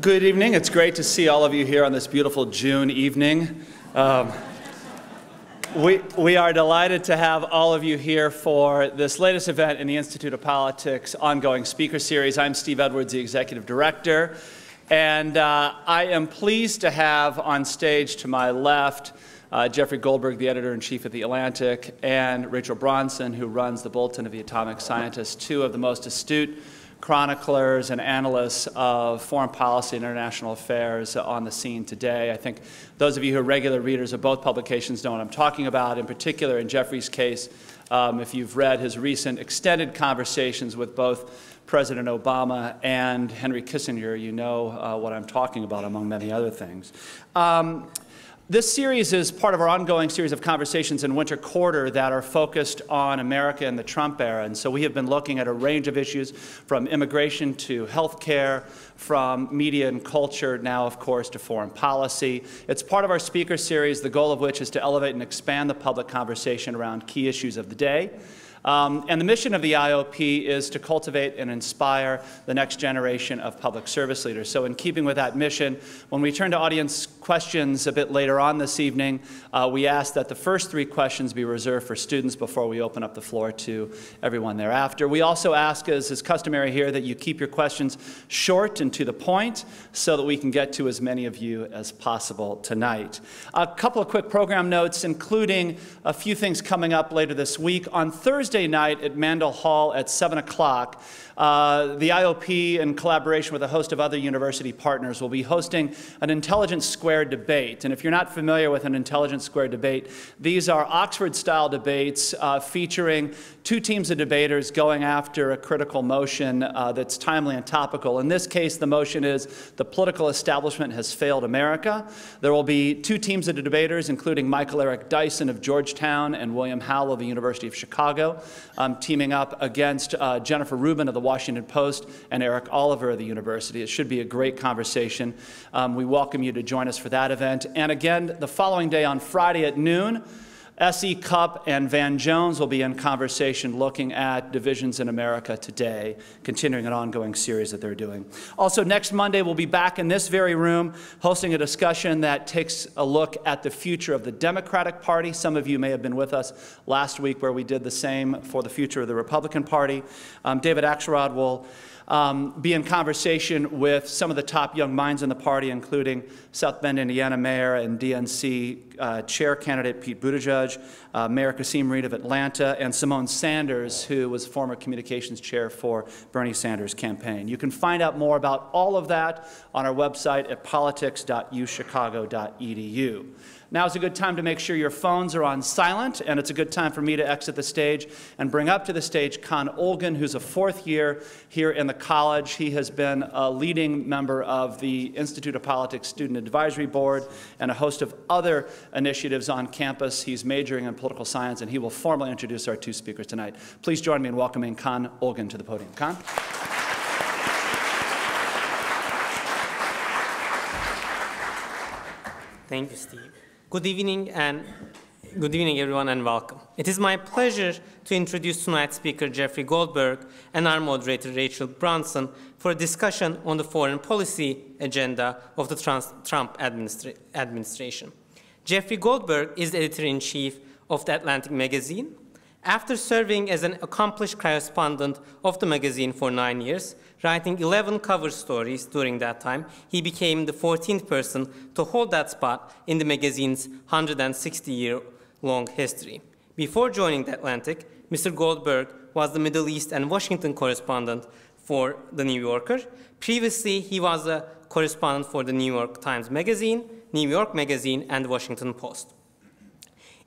Good evening. It's great to see all of you here on this beautiful June evening. Um, we, we are delighted to have all of you here for this latest event in the Institute of Politics ongoing speaker series. I'm Steve Edwards, the executive director, and uh, I am pleased to have on stage to my left uh, Jeffrey Goldberg, the editor in chief of The Atlantic, and Rachel Bronson, who runs the Bulletin of the Atomic Scientist, two of the most astute chroniclers and analysts of foreign policy and international affairs on the scene today. I think those of you who are regular readers of both publications know what I'm talking about. In particular, in Jeffrey's case, um, if you've read his recent extended conversations with both President Obama and Henry Kissinger, you know uh, what I'm talking about, among many other things. Um, this series is part of our ongoing series of conversations in winter quarter that are focused on America in the Trump era. And so we have been looking at a range of issues from immigration to health care, from media and culture, now, of course, to foreign policy. It's part of our speaker series, the goal of which is to elevate and expand the public conversation around key issues of the day. Um, and the mission of the IOP is to cultivate and inspire the next generation of public service leaders. So, in keeping with that mission, when we turn to audience questions a bit later on this evening, uh, we ask that the first three questions be reserved for students before we open up the floor to everyone thereafter. We also ask, as is customary here, that you keep your questions short and to the point so that we can get to as many of you as possible tonight. A couple of quick program notes, including a few things coming up later this week. On Thursday, Thursday night at Mandel Hall at 7 o'clock, uh, the IOP, in collaboration with a host of other university partners, will be hosting an Intelligence Squared debate. And if you're not familiar with an Intelligence Squared debate, these are Oxford style debates uh, featuring two teams of debaters going after a critical motion uh, that's timely and topical. In this case, the motion is the political establishment has failed America. There will be two teams of debaters, including Michael Eric Dyson of Georgetown and William Howell of the University of Chicago, um, teaming up against uh, Jennifer Rubin of the Washington Post and Eric Oliver of the university. It should be a great conversation. Um, we welcome you to join us for that event. And again, the following day on Friday at noon, S.E. Cupp and Van Jones will be in conversation looking at divisions in America today, continuing an ongoing series that they're doing. Also, next Monday, we'll be back in this very room hosting a discussion that takes a look at the future of the Democratic Party. Some of you may have been with us last week where we did the same for the future of the Republican Party. Um, David Axelrod will um, be in conversation with some of the top young minds in the party, including South Bend, Indiana Mayor and DNC uh, Chair candidate Pete Buttigieg, uh, Mayor Kasim Reed of Atlanta, and Symone Sanders, who was former communications chair for Bernie Sanders' campaign. You can find out more about all of that on our website at politics.uchicago.edu. Now is a good time to make sure your phones are on silent, and it's a good time for me to exit the stage and bring up to the stage Con Olgun, who's a fourth year here in the college. He has been a leading member of the Institute of Politics Student Advisory Board and a host of other initiatives on campus. He's majoring in political science, and he will formally introduce our two speakers tonight. Please join me in welcoming Con Olgun to the podium. Con? Thank you, Steve. Good evening and good evening everyone and welcome. It is my pleasure to introduce tonight's speaker Jeffrey Goldberg and our moderator Rachel Bronson for a discussion on the foreign policy agenda of the Trump administra administration. Jeffrey Goldberg is editor-in-chief of The Atlantic magazine. After serving as an accomplished correspondent of the magazine for nine years, Writing 11 cover stories during that time, he became the 14th person to hold that spot in the magazine's 160-year-long history. Before joining The Atlantic, Mr. Goldberg was the Middle East and Washington correspondent for The New Yorker. Previously, he was a correspondent for the New York Times Magazine, New York Magazine, and Washington Post.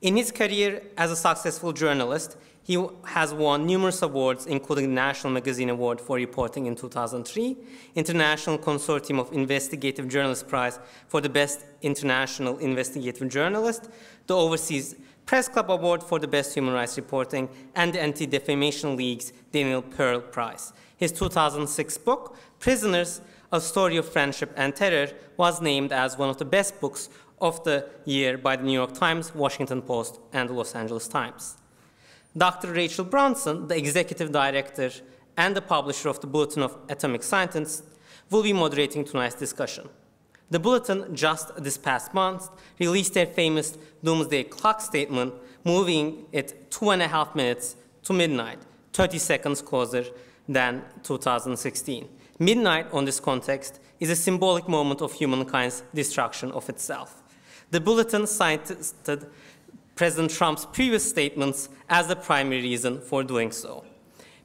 In his career as a successful journalist, he has won numerous awards, including the National Magazine Award for Reporting in 2003, International Consortium of Investigative Journalists Prize for the Best International Investigative Journalist, the Overseas Press Club Award for the Best Human Rights Reporting, and the Anti-Defamation League's Daniel Pearl Prize. His 2006 book, Prisoners, A Story of Friendship and Terror, was named as one of the best books of the year by the New York Times, Washington Post, and the Los Angeles Times. Dr. Rachel Bronson, the executive director and the publisher of the Bulletin of Atomic Scientists, will be moderating tonight's discussion. The Bulletin just this past month released their famous Doomsday Clock statement, moving it two and a half minutes to midnight, 30 seconds closer than 2016. Midnight, on this context, is a symbolic moment of humankind's destruction of itself. The Bulletin cited President Trump's previous statements as the primary reason for doing so.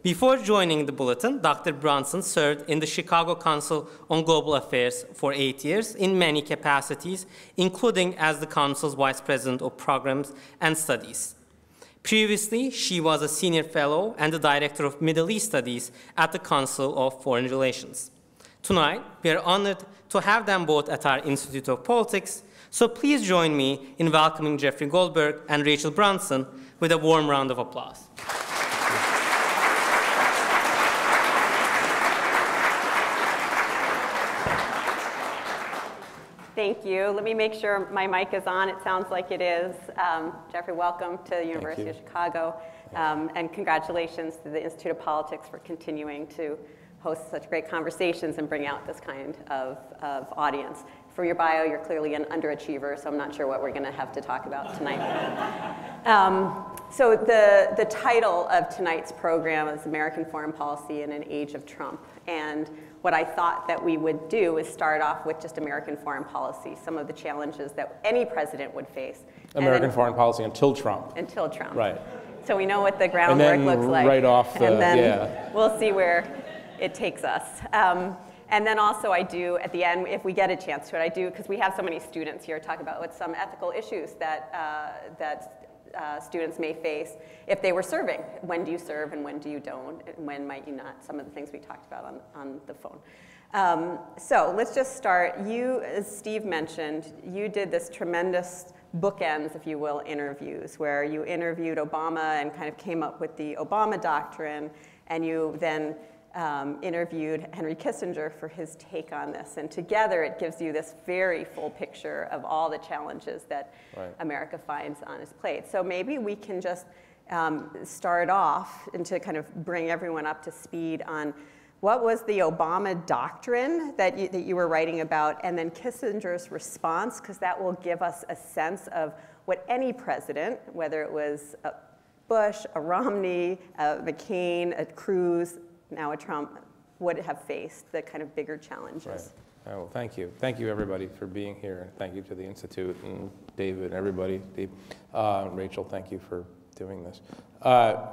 Before joining the Bulletin, Dr. Brunson served in the Chicago Council on Global Affairs for eight years in many capacities, including as the Council's Vice President of Programs and Studies. Previously, she was a senior fellow and the director of Middle East Studies at the Council of Foreign Relations. Tonight, we are honored to have them both at our Institute of Politics, so please join me in welcoming Jeffrey Goldberg and Rachel Brunson with a warm round of applause. Thank you. Let me make sure my mic is on. It sounds like it is. Um, Jeffrey, welcome to the University of Chicago. Um, and congratulations to the Institute of Politics for continuing to host such great conversations and bring out this kind of, of audience. For your bio, you're clearly an underachiever, so I'm not sure what we're going to have to talk about tonight. um, so the, the title of tonight's program is American Foreign Policy in an Age of Trump. And what I thought that we would do is start off with just American foreign policy, some of the challenges that any president would face. American then, foreign policy until Trump. Until Trump. Right. So we know what the groundwork looks like. right off the, and then yeah. we'll see where it takes us. Um, and then also I do, at the end, if we get a chance to it, I do, because we have so many students here, talk about what some ethical issues that, uh, that uh, students may face if they were serving. When do you serve and when do you don't? And when might you not? Some of the things we talked about on, on the phone. Um, so let's just start. You, as Steve mentioned, you did this tremendous bookends, if you will, interviews where you interviewed Obama and kind of came up with the Obama doctrine, and you then um, interviewed Henry Kissinger for his take on this. And together it gives you this very full picture of all the challenges that right. America finds on its plate. So maybe we can just um, start off and to kind of bring everyone up to speed on what was the Obama doctrine that you, that you were writing about, and then Kissinger's response, because that will give us a sense of what any president, whether it was a Bush, a Romney, a McCain, a Cruz, now a Trump would have faced the kind of bigger challenges. Right. Oh, well, thank you. Thank you, everybody, for being here. Thank you to the Institute and David and everybody. Uh, Rachel, thank you for doing this. Uh,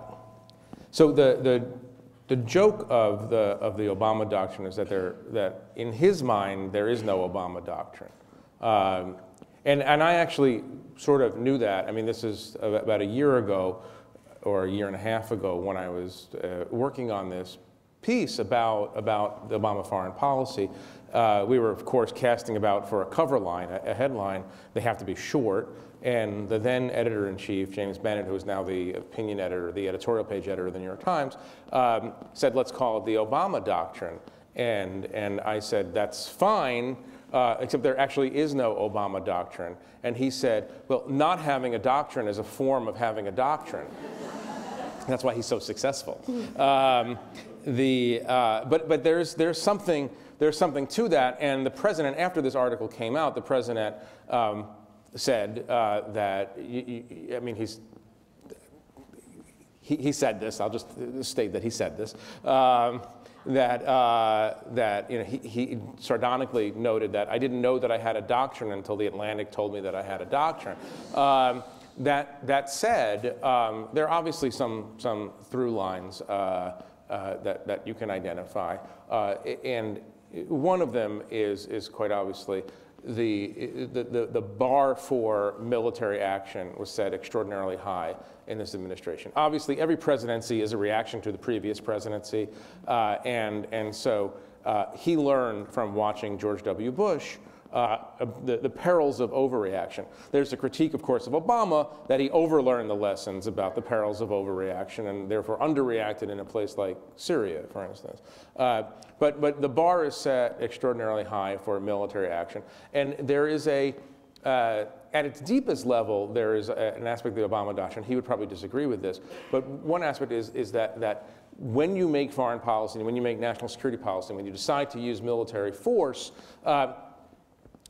so the, the, the joke of the, of the Obama doctrine is that, there, that in his mind, there is no Obama doctrine. Um, and, and I actually sort of knew that. I mean, this is about a year ago or a year and a half ago when I was uh, working on this piece about, about the Obama foreign policy. Uh, we were, of course, casting about for a cover line, a, a, headline. They have to be short. And the then editor in chief, James Bennet, who is now the opinion editor, the editorial page editor of the New York Times, um, said, let's call it the Obama Doctrine. And, and I said, that's fine, uh, except there actually is no Obama doctrine. And he said, well, not having a doctrine is a form of having a doctrine. That's why he's so successful. Um, the, uh, but but there's, there's, something, there's something to that. And the president, after this article came out, the president um, said uh, that, I mean, he's, he, he said this, I'll just state that he said this. Um, that, uh, that you know, he, he, sardonically noted that I didn't know that I had a doctrine until the Atlantic told me that I had a doctrine. Um, that, that said, um, there are obviously some, some through lines uh, uh, that, that you can identify. Uh, and one of them is, is quite obviously the, the, the, bar for military action was set extraordinarily high in this administration. Obviously, every presidency is a reaction to the previous presidency, uh, and, and so uh, he learned from watching George W. Bush uh, the, the perils of overreaction. There's a critique, of course, of Obama that he overlearned the lessons about the perils of overreaction and therefore underreacted in a place like Syria, for instance. Uh, but, but the bar is set extraordinarily high for military action. And there is a, uh, at its deepest level, there is a, an aspect of the Obama doctrine. He would probably disagree with this, but one aspect is, is that, that when you make foreign policy, when you make national security policy, when you decide to use military force, uh,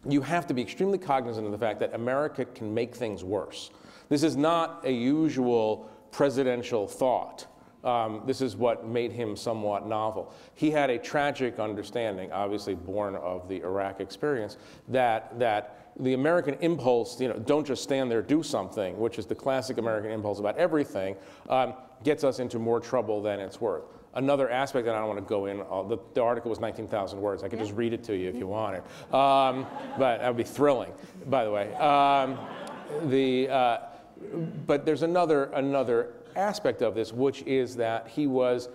you have to be extremely cognizant of the fact that America can make things worse. This is not a usual presidential thought. Um, this is what made him somewhat novel. He had a tragic understanding, obviously born of the Iraq experience, that, that the American impulse, you know, don't just stand there, do something, which is the classic American impulse about everything, um, gets us into more trouble than it's worth. Another aspect that I don't want to go in, the, the, article was 19,000 words. I could yeah. just read it to you if you wanted. Um, but that would be thrilling, by the way. Um, the, uh, but there's another, another aspect of this, which is that he was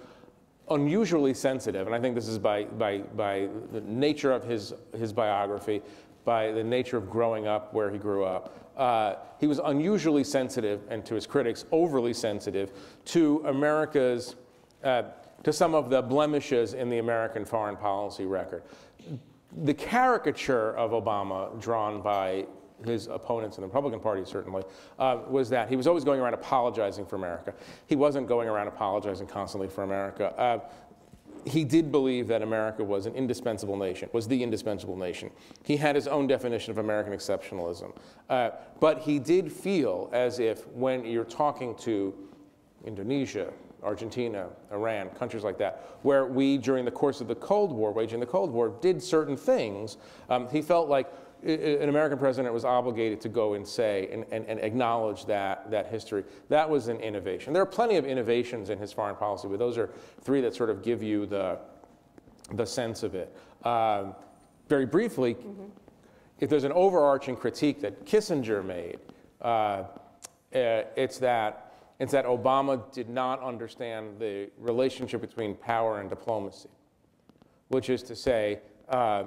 unusually sensitive, and I think this is by, by, by the nature of his, his biography, by the nature of growing up where he grew up. Uh, he was unusually sensitive, and to his critics, overly sensitive to America's, uh, to some of the blemishes in the American foreign policy record. The caricature of Obama drawn by his opponents in the Republican Party certainly, uh, was that he was always going around apologizing for America. He wasn't going around apologizing constantly for America. Uh, he did believe that America was an indispensable nation, was the indispensable nation. He had his own definition of American exceptionalism. Uh, but he did feel as if when you're talking to Indonesia, Argentina, Iran, countries like that, where we, during the course of the Cold War, waging the Cold War, did certain things, um, he felt like an American president was obligated to go and say and, and, and, acknowledge that, that history. That was an innovation. There are plenty of innovations in his foreign policy, but those are three that sort of give you the, the sense of it. Uh, very briefly, mm-hmm. if there's an overarching critique that Kissinger made, uh, eh, it's that it's that Obama did not understand the relationship between power and diplomacy, which is to say, uh,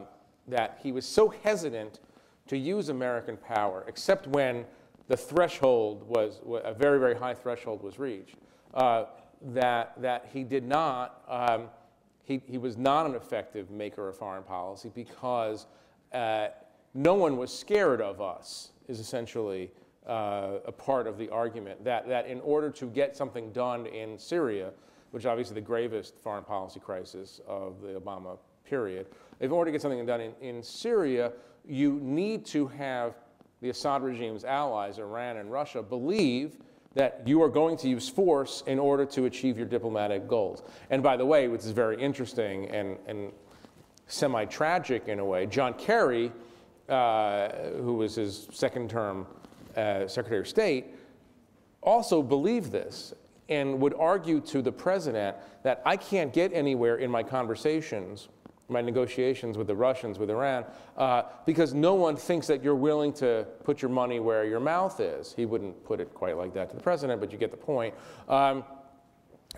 that he was so hesitant to use American power, except when the threshold was, a very, very high threshold was reached, uh, that, that he did not, um, he, he was not an effective maker of foreign policy because uh, no one was scared of us, is essentially uh, a part of the argument. That, that in order to get something done in Syria, which obviously the gravest foreign policy crisis of the Obama period, in order to get something done in, in Syria, you need to have the Assad regime's allies, Iran and Russia, believe that you are going to use force in order to achieve your diplomatic goals. And by the way, which is very interesting and, and semi tragic in a way, John Kerry, uh, who was his second term uh, Secretary of State, also believed this and would argue to the president that I can't get anywhere in my conversations my negotiations with the Russians, with Iran, uh, because no one thinks that you're willing to put your money where your mouth is. He wouldn't put it quite like that to the president, but you get the point. Um,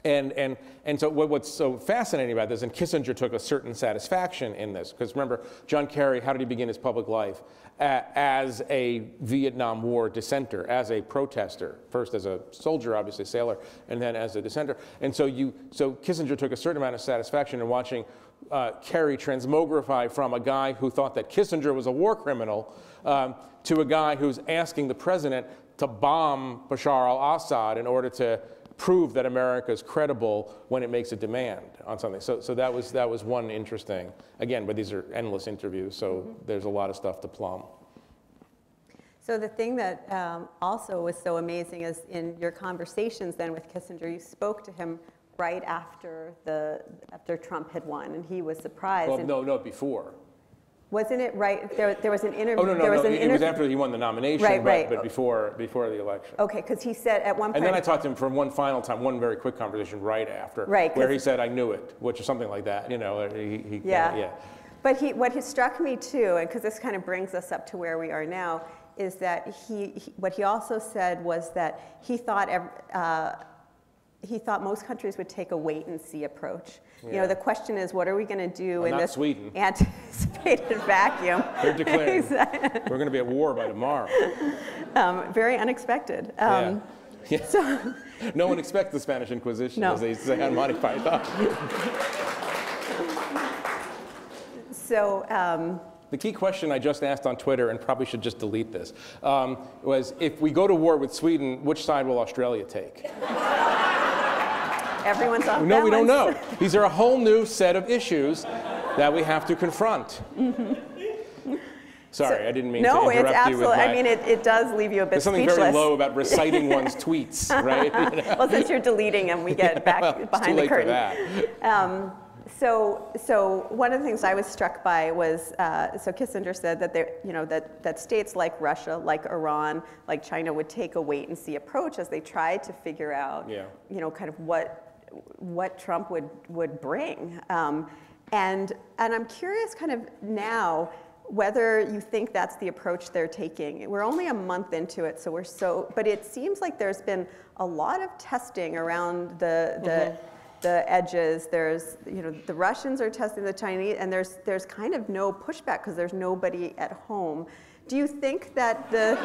and, and, and so what, what's so fascinating about this, and Kissinger took a certain satisfaction in this, because remember, John Kerry, how did he begin his public life? as a Vietnam War dissenter, as a protester, first as a soldier, obviously sailor, and then as a dissenter. And so, you, so Kissinger took a certain amount of satisfaction in watching uh, Kerry transmogrify from a guy who thought that Kissinger was a war criminal um, to a guy who's asking the president to bomb Bashar al Assad in order to prove that America is credible when it makes a demand on something. So, so that, was, that was one interesting, again, but these are endless interviews, so mm-hmm. there's a lot of stuff to plumb. So the thing that um, also was so amazing is in your conversations then with Kissinger, you spoke to him right after the after Trump had won, and he was surprised. Well, no, no, before. Wasn't it right? There, there was an interview. Oh no, no, there was no. it was after he won the nomination, right, but, right. but before before the election. Okay, because he said at one point. And then I talked to him for one final time, one very quick conversation right after, right, where he said, "I knew it," which is something like that. You know, he, he yeah, yeah. But he, what he struck me too, and because this kind of brings us up to where we are now, is that he, he what he also said was that he thought. Uh, he thought most countries would take a wait and see approach. You know, the question is, what are we going to do well, in this Sweden. anticipated vacuum? They're declaring we're going to be at war by tomorrow. Um, very unexpected. Um, yeah. yeah. So, no one expects the Spanish Inquisition, no. as they say on Monty Python. so, um, the key question I just asked on Twitter, and probably should just delete this, um, was if we go to war with Sweden, which side will Australia take? Everyone's off No, we don't know. These are a whole new set of issues that we have to confront. Sorry, I didn't mean no, to it's interrupt you with absolutely. my. I mean, it, it does leave you a bit there's something speechless. very low about reciting one's tweets, right? You know? well, since you're deleting them, we get back Well, it's behind too the late curtain. for that. Um, so, so one of the things I was struck by was, uh, so Kissinger said that there, you know, that, that states like Russia, like Iran, like China would take a wait and see approach as they tried to figure out, Yeah. you know, kind of what, what Trump would, would bring. Um, and, and I'm curious kind of now whether you think that's the approach they're taking. We're only a month into it, so we're so, but it seems like there's been a lot of testing around the, the, the edges. There's, you know, the Russians are testing the Chinese, and there's, there's kind of no pushback because there's nobody at home. Do you think that the,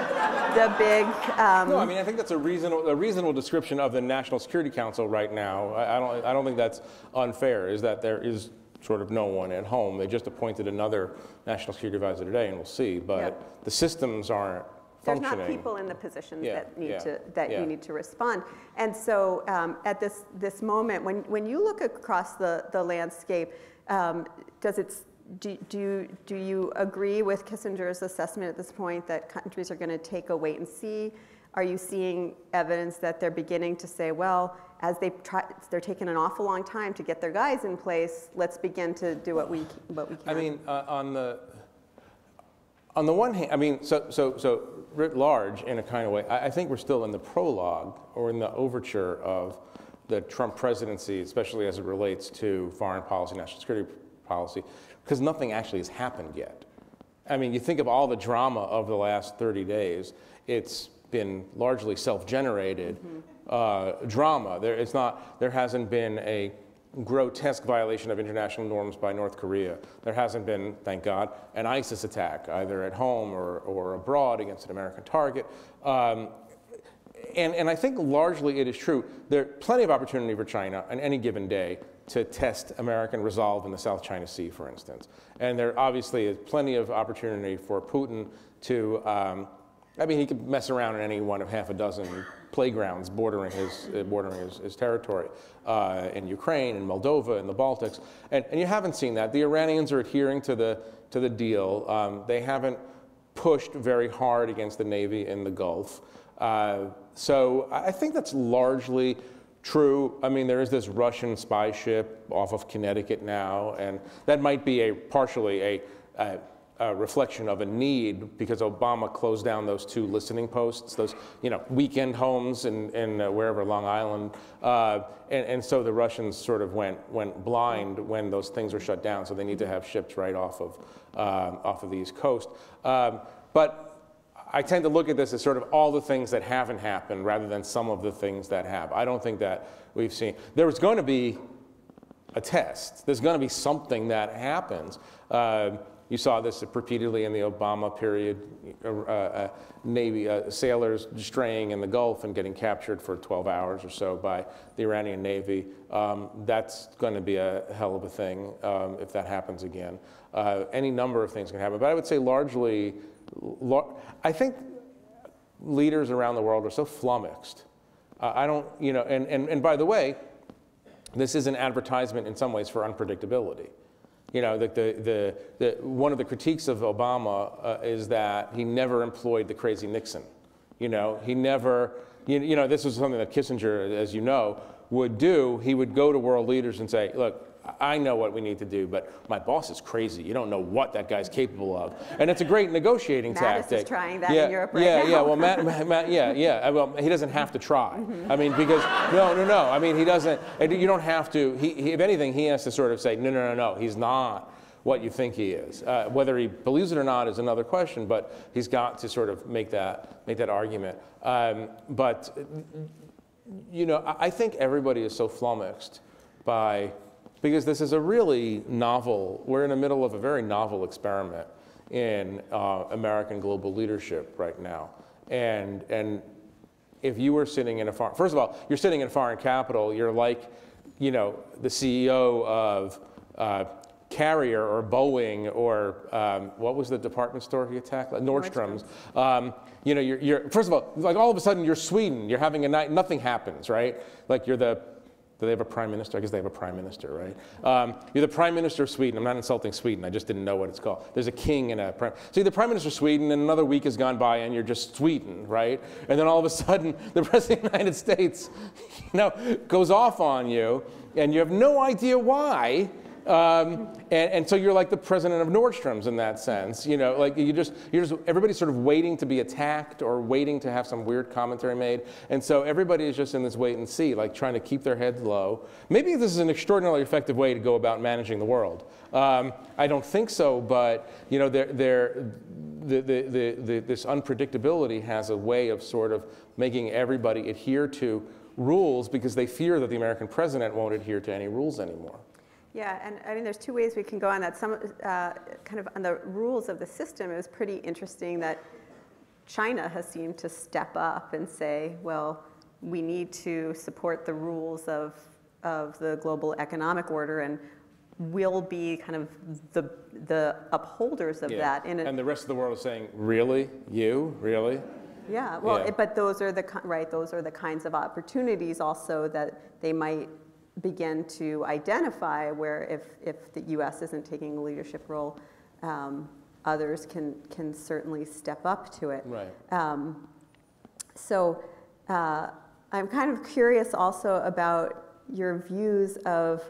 the big, um, No, I mean I think that's a reasonable, a reasonable description of the National Security Council right now. I, I don't, I don't think that's unfair. Is that there is sort of no one at home. They just appointed another national security advisor today, and we'll see. But Yep. the systems aren't there's not people in the positions Yeah, that need yeah, to that yeah. you need to respond. And so um, at this this moment, when when you look across the the landscape, um, does it do, do, you, do you agree with Kissinger's assessment at this point that countries are going to take a wait and see? Are you seeing evidence that they're beginning to say, well, as they try, they're taking an awful long time to get their guys in place, let's begin to do what we, what we can? I mean, uh, on the on the one hand, I mean, so so so writ large in a kind of way, I, I think we're still in the prologue or in the overture of the Trump presidency, especially as it relates to foreign policy, national security policy, because nothing actually has happened yet. I mean, you think of all the drama of the last 30 days, it's been largely self-generated uh, drama. There, it's not, there hasn't been a grotesque violation of international norms by North Korea. There hasn't been, thank God, an ISIS attack, either at home or, or abroad against an American target. Um, and, and I think largely it is true. There are plenty of opportunity for China on any given day to test American resolve in the South China Sea, for instance. And there obviously is plenty of opportunity for Putin to, um, I mean, he could mess around in any one of half a dozen playgrounds bordering his, uh, bordering his, his territory uh, in Ukraine and Moldova and the Baltics. And, and you haven't seen that. The Iranians are adhering to the, to the deal. Um, they haven't pushed very hard against the Navy in the Gulf. Uh, so I think that's largely true. I mean, there is this Russian spy ship off of Connecticut now, and that might be a partially a, a, a reflection of a need because Obama closed down those two listening posts, those you know weekend homes in, in uh, wherever Long Island, uh, and, and so the Russians sort of went went blind when those things were shut down. So they need to have ships right off of um, off of the East Coast, um, but. I tend to look at this as sort of all the things that haven't happened rather than some of the things that have. I don't think that we've seen. There was going to be a test. There's going to be something that happens. Uh, you saw this repeatedly in the Obama period. Uh, uh, Navy uh, sailors straying in the Gulf and getting captured for 12 hours or so by the Iranian Navy. Um, that's going to be a hell of a thing um, if that happens again. Uh, any number of things can happen, but I would say largely, lar- I think leaders around the world are so flummoxed. Uh, I don't, you know, and, and, and by the way, this is an advertisement in some ways for unpredictability. You know, the, the, the, the, one of the critiques of Obama uh, is that he never employed the crazy Nixon. You know, he never, you, you know, this was something that Kissinger, as you know, would do. He would go to world leaders and say, look, I know what we need to do, but my boss is crazy. You don't know what that guy's capable of. And it's a great negotiating Mattis tactic. is trying that in yeah, Europe right yeah, now. Yeah, well, Matt, Matt, Matt- yeah, yeah. Uh, Well, he doesn't have to try. I mean, because, no, no, no. I mean, he doesn't, you don't have to, he, he, if anything, he has to sort of say, no, no, no, no, he's not what you think he is. Uh, whether he believes it or not is another question, but he's got to sort of make that, make that argument. Um, but, you know, I, I think everybody is so flummoxed by, because this is a really novel, we're in the middle of a very novel experiment in uh, American global leadership right now. And, and if you were sitting in a foreign, first of all, you're sitting in a foreign capital, you're like, you know, the CEO of uh, Carrier or Boeing or um, what was the department store he attacked? Like Nordstrom's. Um, you know, you're, you're, first of all, like all of a sudden you're Sweden. You're having a night, nothing happens, right? Like you're the, do they have a prime minister? I guess they have a prime minister, right? Um, you're the prime minister of Sweden. I'm not insulting Sweden. I just didn't know what it's called. There's a king and a prime. So you're the prime minister of Sweden, and another week has gone by, and you're just Sweden, right? And then all of a sudden, the president of the United States, you know, goes off on you, and you have no idea why. Um, and, and, so you're like the president of Nordstrom's in that sense, you know, like you just, you're just, everybody's sort of waiting to be attacked or waiting to have some weird commentary made. And so everybody is just in this wait and see, like trying to keep their heads low. Maybe this is an extraordinarily effective way to go about managing the world. Um, I don't think so, but, you know, they're, they're, the, the, the, this unpredictability has a way of sort of making everybody adhere to rules because they fear that the American president won't adhere to any rules anymore. Yeah, and I mean, there's two ways we can go on that. Some uh, kind of on the rules of the system, it was pretty interesting that China has seemed to step up and say, well, we need to support the rules of, of the global economic order and we'll be kind of the, the upholders of yeah. that. In a, and the rest of the world is saying, really? You? Really? Yeah, well, yeah. It, but those are the, right, those are the kinds of opportunities also that they might begin to identify where if, if the US isn't taking a leadership role, um, others can, can certainly step up to it. Right. Um, so uh, I'm kind of curious also about your views of,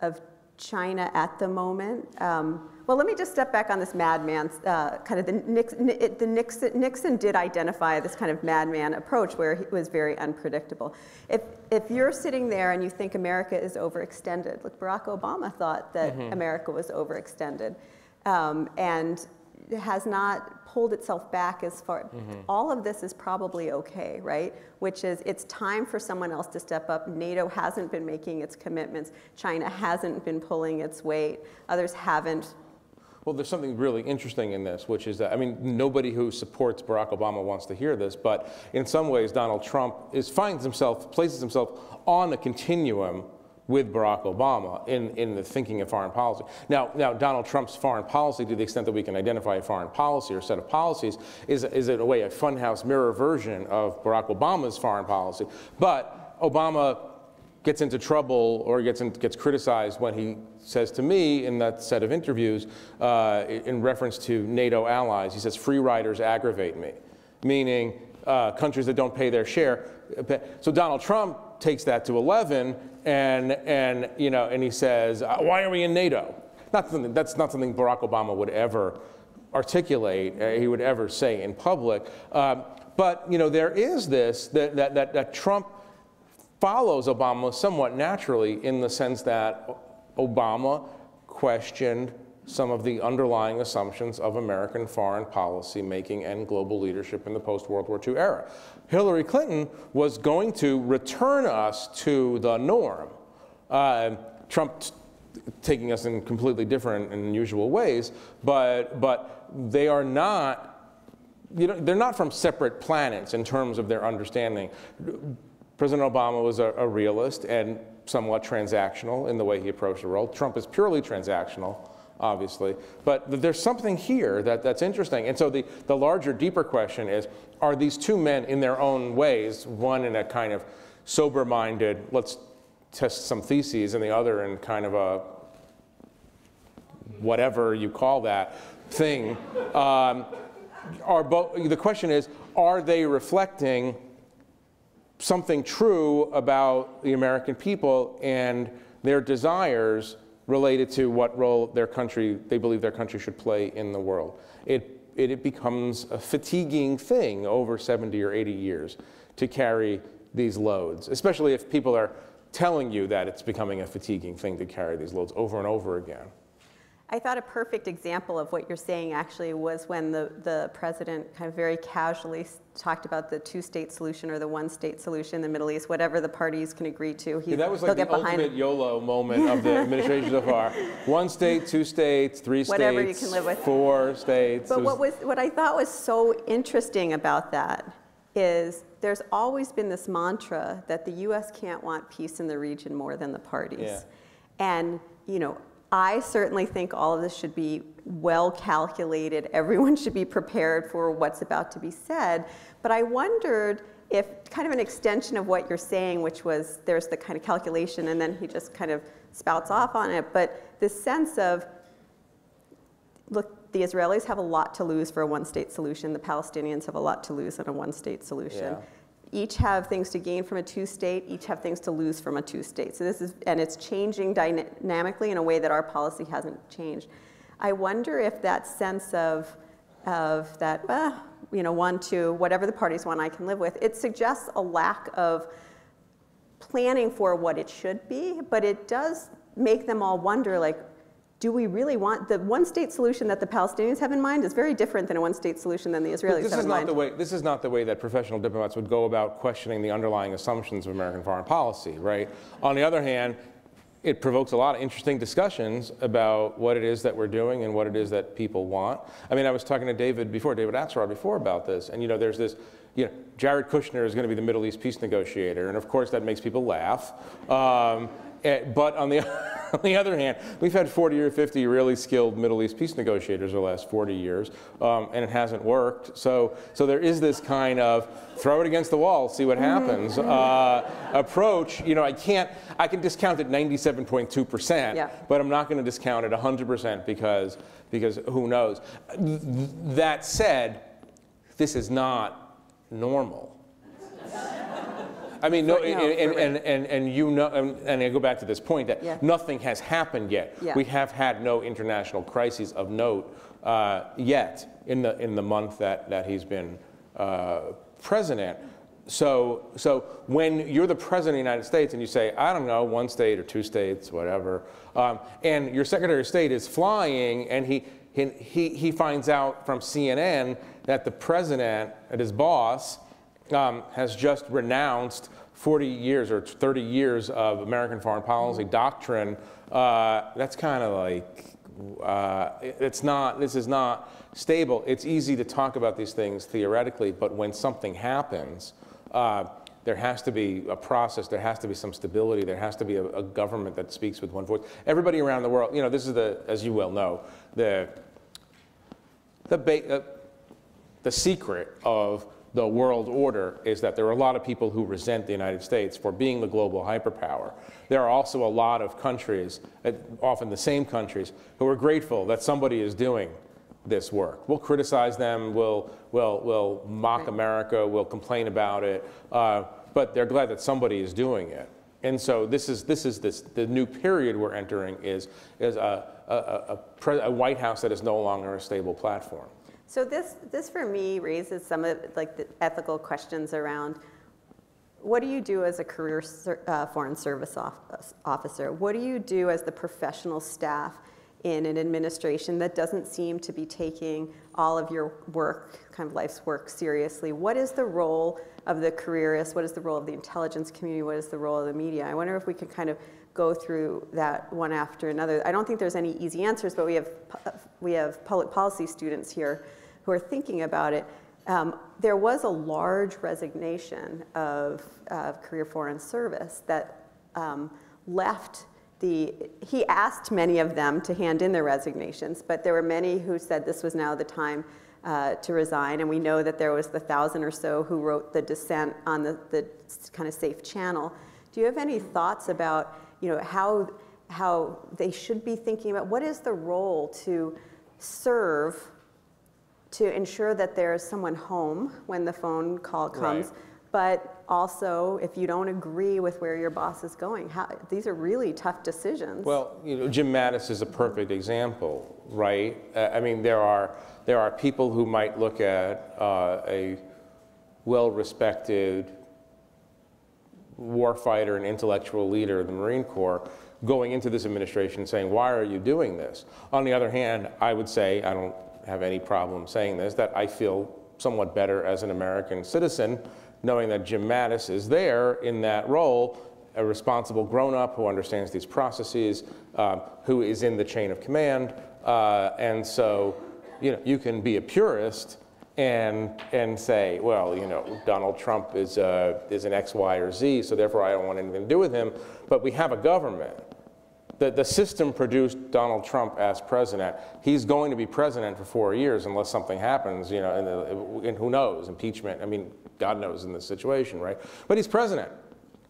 of China at the moment. Um, well, let me just step back on this madman, uh, kind of the, Nixon, the Nixon, Nixon did identify this kind of madman approach where it was very unpredictable. If, if you're sitting there and you think America is overextended, like Barack Obama thought that mm -hmm. America was overextended, um, and has not pulled itself back as far. Mm -hmm. All of this is probably okay, right? Which is it's time for someone else to step up. NATO hasn't been making its commitments. China hasn't been pulling its weight. Others haven't well, there's something really interesting in this, which is that, I mean, nobody who supports Barack Obama wants to hear this, but in some ways, Donald Trump is, finds himself, places himself on a continuum with Barack Obama in, in the thinking of foreign policy. Now, now, Donald Trump's foreign policy, to the extent that we can identify a foreign policy or set of policies, is, is in a way a funhouse mirror version of Barack Obama's foreign policy. But Obama gets into trouble or gets, in, gets criticized when he says to me in that set of interviews, uh, in reference to NATO allies, he says, free riders aggravate me, meaning uh, countries that don't pay their share. So Donald Trump takes that to 11 and, and, you know, and he says, uh, why are we in NATO? Not something, that's not something Barack Obama would ever articulate, uh, he would ever say in public. Um, but you know, there is this, that, that, that, that Trump follows Obama somewhat naturally in the sense that Obama questioned some of the underlying assumptions of American foreign policy making and global leadership in the post-World War II era. Hillary Clinton was going to return us to the norm. Uh, Trump taking us in completely different and unusual ways, but, but they are not you know, they're not from separate planets in terms of their understanding. President Obama was a, a realist and somewhat transactional in the way he approached the world. Trump is purely transactional, obviously. But there's something here that, that's interesting. And so the, the larger, deeper question is, are these two men in their own ways, one in a kind of sober-minded, let's test some theses, and the other in kind of a whatever you call that thing, um, are both, the question is, are they reflecting something true about the American people and their desires related to what role their country, they believe their country should play in the world. It, it, it becomes a fatiguing thing over 70 or 80 years to carry these loads, especially if people are telling you that it's becoming a fatiguing thing to carry these loads over and over again. I thought a perfect example of what you're saying actually was when the, the president kind of very casually talked about the two-state solution or the one-state solution in the Middle East, whatever the parties can agree to. He, yeah, that was like the ultimate YOLO moment of the administration so far. One state, two states, three whatever states, you can live with. four states. But was, what, was, what I thought was so interesting about that is there's always been this mantra that the U.S. can't want peace in the region more than the parties. Yeah. And, you know, I certainly think all of this should be well calculated. Everyone should be prepared for what's about to be said. But I wondered if kind of an extension of what you're saying, which was there's the kind of calculation and then he just kind of spouts off on it, but this sense of look, the Israelis have a lot to lose for a one state solution, the Palestinians have a lot to lose in a one state solution. Yeah. Each have things to gain from a two state, each have things to lose from a two state. So this is, and it's changing dynamically in a way that our policy hasn't changed. I wonder if that sense of, of that, uh, you know, one, two, whatever the parties want, I can live with, it suggests a lack of planning for what it should be, but it does make them all wonder, like, do we really want the one state solution that the Palestinians have in mind is very different than a one state solution than the Israelis this have is in not mind. the way this is not the way that professional diplomats would go about questioning the underlying assumptions of American foreign policy, right? On the other hand, it provokes a lot of interesting discussions about what it is that we're doing and what it is that people want. I mean, I was talking to David before, David Axelrod before about this, and you know, there's this, you know, Jared Kushner is going to be the Middle East peace negotiator, and of course that makes people laugh. Um, but on the, on the other hand, we've had 40 or 50 really skilled Middle East peace negotiators the last 40 years, um, and it hasn't worked. So, so there is this kind of throw it against the wall, see what happens uh, approach. You know, I can't, I can discount it 97.2%, Yeah. but I'm not going to discount it 100% because, because who knows. That said, this is not normal. I mean, no, Right, no, and, and, and, and you know, and, and I go back to this point that Yeah. nothing has happened yet. Yeah. We have had no international crises of note uh, yet in the, in the month that, that he's been uh, president. So, so when you're the president of the United States and you say, I don't know, one state or two states, whatever, um, and your Secretary of State is flying and he, he, he, he finds out from CNN that the president, that his boss, um, has just renounced 40 years or 30 years of American foreign policy doctrine. Uh, that's kind of like, uh, it's not, this is not stable. It's easy to talk about these things theoretically, but when something happens, uh, there has to be a process, there has to be some stability, there has to be a, a government that speaks with one voice. Everybody around the world, you know, this is the, as you well know, the, the, ba- uh, the secret of the world order is that there are a lot of people who resent the United States for being the global hyperpower. There are also a lot of countries, uh, often the same countries, who are grateful that somebody is doing this work. We'll criticize them, we'll, we'll, we'll mock Right. America, we'll complain about it, uh, but they're glad that somebody is doing it. And so this is, this is this, the new period we're entering is, is a, a, a, a, a White House that is no longer a stable platform. So this, this for me raises some of like the ethical questions around what do you do as a career uh, foreign service officer? What do you do as the professional staff in an administration that doesn't seem to be taking all of your work, kind of life's work, seriously? What is the role of the careerist? What is the role of the intelligence community? What is the role of the media? I wonder if we could kind of go through that one after another. I don't think there's any easy answers, but we have, we have public policy students here who are thinking about it. Um, there was a large resignation of, of career foreign service that um, left the, he asked many of them to hand in their resignations, but there were many who said this was now the time uh, to resign. And we know that there was the thousand or so who wrote the dissent on the, the kind of safe channel. Do you have any thoughts about, you know, how, how they should be thinking about what is the role to serve to ensure that there's someone home when the phone call comes, Right. but also if you don't agree with where your boss is going. How, these are really tough decisions. Well, you know, Jim Mattis is a perfect example, right? Uh, I mean, there are there are people who might look at uh, a well-respected warfighter and intellectual leader of the Marine Corps going into this administration saying, "Why are you doing this?" On the other hand, I would say I don't have any problem saying this that I feel somewhat better as an American citizen knowing that Jim Mattis is there in that role a responsible grown-up who understands these processes, um, who is in the chain of command, uh, and so you know you can be a purist and and say, well, you know, Donald Trump is uh, is an X, Y, or Z, so therefore I don't want anything to do with him. But we have a government the, the system produced Donald Trump as president. He's going to be president for four years unless something happens, you know, and, the, and who knows, impeachment. I mean, God knows in this situation, right? But he's president.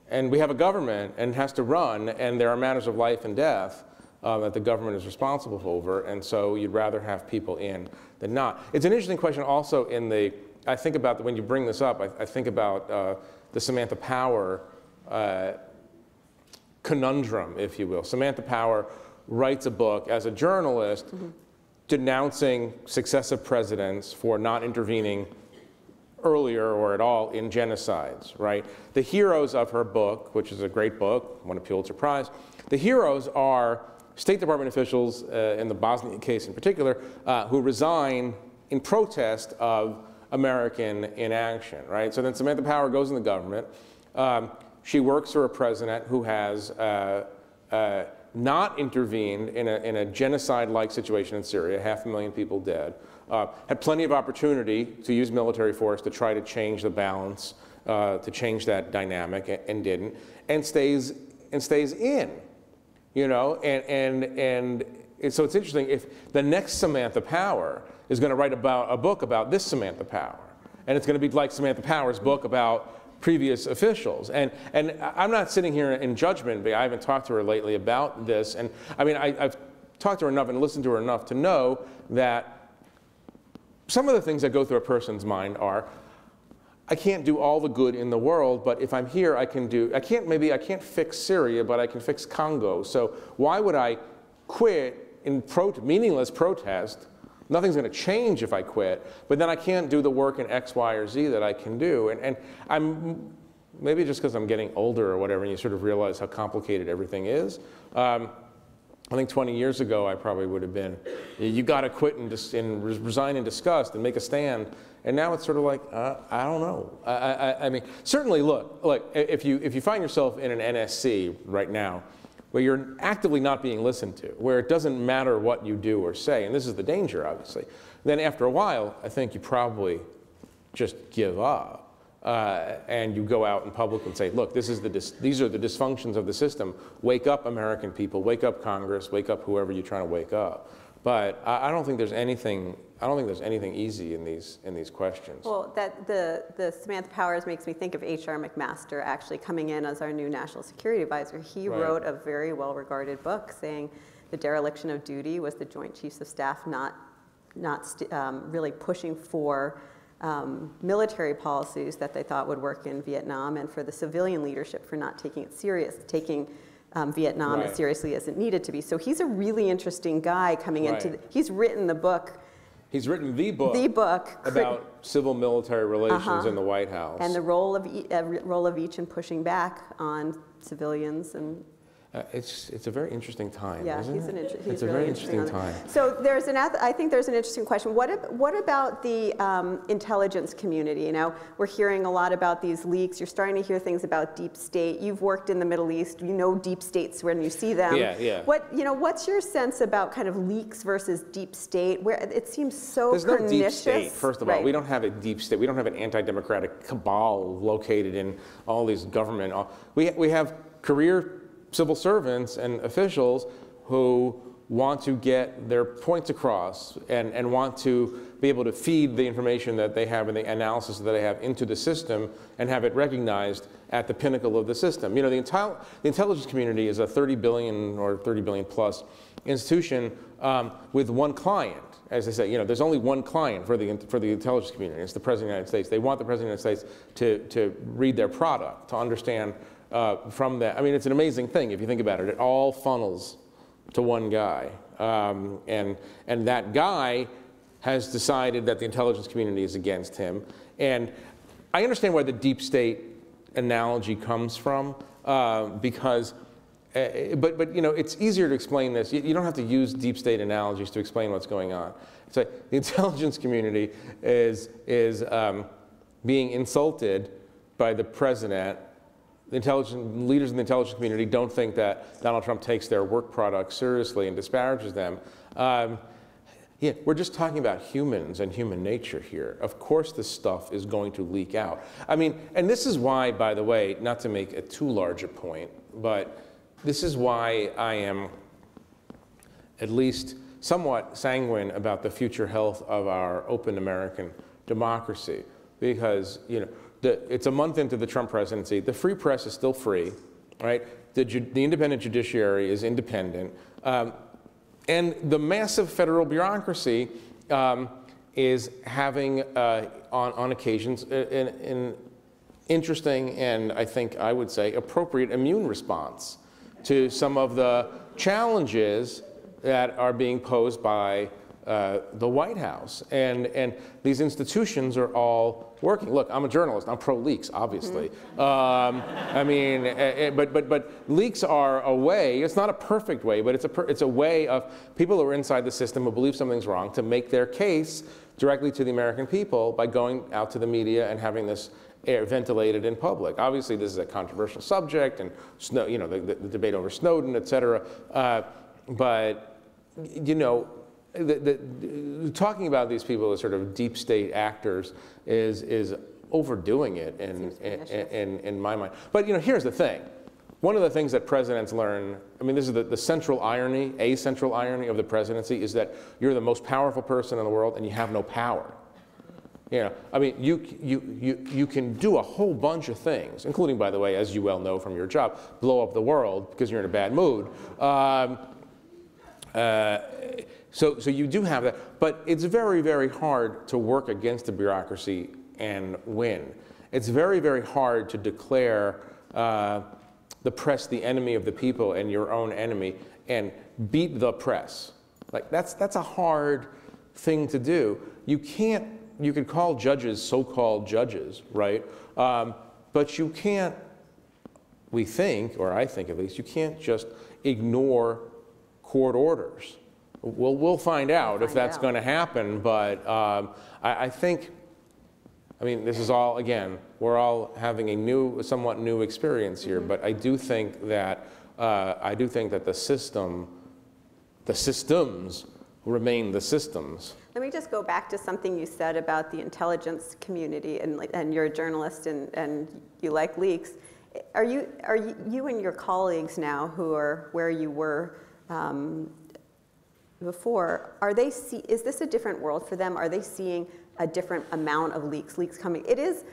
And we have a government and has to run, and there are matters of life and death uh, that the government is responsible over, and so you'd rather have people in than not. It's an interesting question also in the, I think about, when you bring this up, I, I think about uh, the Samantha Power uh, conundrum, if you will. Samantha Power writes a book as a journalist mm-hmm. denouncing successive presidents for not intervening earlier or at all in genocides, right? The heroes of her book, which is a great book, won a Pulitzer Prize, the heroes are State Department officials, uh, in the Bosnia case in particular, uh, who resign in protest of American inaction, right? So then Samantha Power goes in the government. Um, she works for a president who has uh, uh, not intervened in a, in a genocide-like situation in Syria, half a million people dead, uh, had plenty of opportunity to use military force to try to change the balance, uh, to change that dynamic, and, and, didn't, and stays, and stays in, you know, and, and, and so it's interesting if the next Samantha Power is going to write about a book about this Samantha Power, and it's going to be like Samantha Power's book about previous officials. And, and I'm not sitting here in judgment, but I haven't talked to her lately about this. And I mean, I, have talked to her enough and listened to her enough to know that some of the things that go through a person's mind are, I can't do all the good in the world, but if I'm here, I can do, I can't, maybe I can't fix Syria, but I can fix Congo. So why would I quit in pro meaningless protest Nothing's going to change if I quit, but then I can't do the work in X, Y, or Z that I can do. And, and I'm maybe just because I'm getting older or whatever, and you sort of realize how complicated everything is. Um, I think 20 years ago, I probably would have been, you got to quit and, dis- and resign in disgust and make a stand. And now it's sort of like, uh, I don't know. I, I, I mean, certainly, look, look. If you if you find yourself in an NSC right now, where you're actively not being listened to, where it doesn't matter what you do or say, and this is the danger, obviously, then after a while, I think you probably just give up. Uh, and you go out in public and say, look, this is the these are the dysfunctions of the system. Wake up, American people. Wake up, Congress. Wake up, whoever you're trying to wake up. But I, I don't think there's anything I don't think there's anything easy in these in these questions. Well, that the the Samantha Powers makes me think of H.R. McMaster actually coming in as our new national security advisor. He right. wrote a very well-regarded book saying the dereliction of duty was the Joint Chiefs of Staff not not um, really pushing for um, military policies that they thought would work in Vietnam, and for the civilian leadership for not taking it serious, taking um, Vietnam right. as seriously as it needed to be. So he's a really interesting guy coming right. into. The, he's written the book He's written the book. The book about civil military relations uh-huh. in the White House. And the role of, e- uh, role of each in pushing back on civilians and uh, it's, it's a very interesting time, yeah, isn't he's it? An inter- he's it's a very interesting, time. So there's an, I think there's an interesting question. What, what about the um, intelligence community? You know, we're hearing a lot about these leaks. You're starting to hear things about deep state. You've worked in the Middle East. You know deep states when you see them. Yeah, yeah. What, you know, what's your sense about kind of leaks versus deep state? Where it seems so There's pernicious. no deep state, first of all. Right. We don't have a deep state. We don't have an anti-democratic cabal located in all these government. We, we have career civil servants and officials who want to get their points across and, and want to be able to feed the information that they have and the analysis that they have into the system and have it recognized at the pinnacle of the system. You know, the, enti- the intelligence community is a 30 billion or 30 billion plus institution um, with one client. As I say, you know, there's only one client for the, for the intelligence community. It's the President of the United States. They want the President of the United States to, to read their product, to understand uh, from that. I mean, it's an amazing thing if you think about it. It all funnels to one guy. Um, and, and that guy has decided that the intelligence community is against him. And I understand where the deep state analogy comes from, uh, because, uh, but, but you know, it's easier to explain this. You, you, don't have to use deep state analogies to explain what's going on. So the intelligence community is, is um, being insulted by the president the intelligence, leaders in the intelligence community don't think that Donald Trump takes their work product seriously and disparages them. Um, yeah, we're just talking about humans and human nature here. Of course, this stuff is going to leak out. I mean, and this is why, by the way, not to make a too large a point, but this is why I am at least somewhat sanguine about the future health of our open American democracy because, you know, the, it's a month into the Trump presidency. The free press is still free, right? The, the independent judiciary is independent. Um, and the massive federal bureaucracy um, is having, uh, on, on occasions, an, an interesting and I think I would say appropriate immune response to some of the challenges that are being posed by uh, the White House. And, and these institutions are all working. Look, I'm a journalist. I'm pro leaks, obviously. Um, I mean, eh, eh, but, but, but leaks are a way, it's not a perfect way, but it's a, per, it's a way of people who are inside the system who believe something's wrong to make their case directly to the American people by going out to the media and having this air ventilated in public. Obviously, this is a controversial subject, and Snow, you know, the, the, the debate over Snowden, et cetera. Uh, but you know, the, the, talking about these people as sort of deep state actors is is overdoing it in, in, in, in my mind. But you know, here's the thing. One of the things that presidents learn, I mean, this is the, the central irony, a central irony of the presidency, is that you're the most powerful person in the world and you have no power. You know, I mean, you, you, you, you can do a whole bunch of things, including, by the way, as you well know from your job, blow up the world because you're in a bad mood. Um, uh, so, so you do have that, but it's very, very hard to work against the bureaucracy and win. It's very, very hard to declare uh, the press the enemy of the people and your own enemy and beat the press. Like that's that's a hard thing to do. You can't. You could call judges so-called judges, right? Um, but you can't. We think, or I think at least, you can't just ignore court orders. We'll, we'll find out if that's out. going to happen, but um, I, I think, I mean, this is all, again, we're all having a new, somewhat new experience here, Mm-hmm. but I do think that, uh, I do think that the system, the systems remain the systems. Let me just go back to something you said about the intelligence community, and, and you're a journalist and, and you like leaks. Are you, are you you and your colleagues now, who are where you were um, before, are they see, is this a different world for them? Are they seeing a different amount of leaks, leaks coming? It is,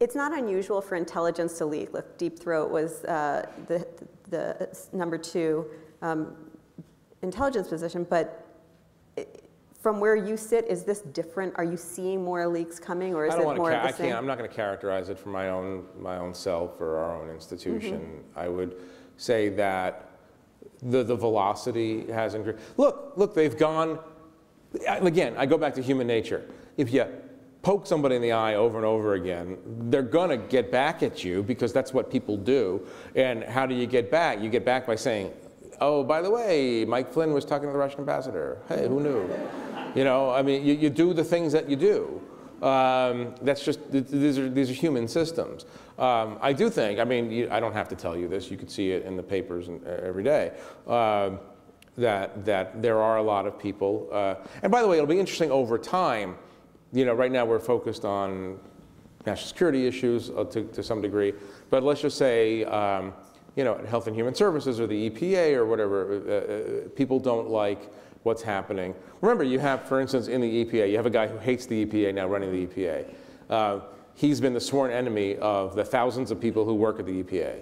it's not unusual for intelligence to leak. Look, Deep Throat was uh, the, the number two um, intelligence position, but from where you sit, is this different? Are you seeing more leaks coming, or is I it more of the I same? can't, I'm not going to characterize it for my own, my own self or our own institution. Mm-hmm. I would say that the, the velocity has increased. Look, look, they've gone, again, I go back to human nature. If you poke somebody in the eye over and over again, they're going to get back at you because that's what people do. And how do you get back? You get back by saying, oh, by the way, Mike Flynn was talking to the Russian ambassador. Hey, who knew? You know, I mean, you, you do the things that you do. Um, that's just, these are, these are human systems. Um, I do think, I mean, you, I don't have to tell you this, you could see it in the papers and, uh, every day, um, that, that there are a lot of people. Uh, and by the way, it'll be interesting over time. You know, right now we're focused on national security issues uh, to, to some degree, but let's just say, um, you know, Health and Human Services or the EPA or whatever, uh, uh, people don't like what's happening. Remember, you have, for instance, in the EPA, you have a guy who hates the EPA now running the EPA. He's been the sworn enemy of the thousands of people who work at the EPA.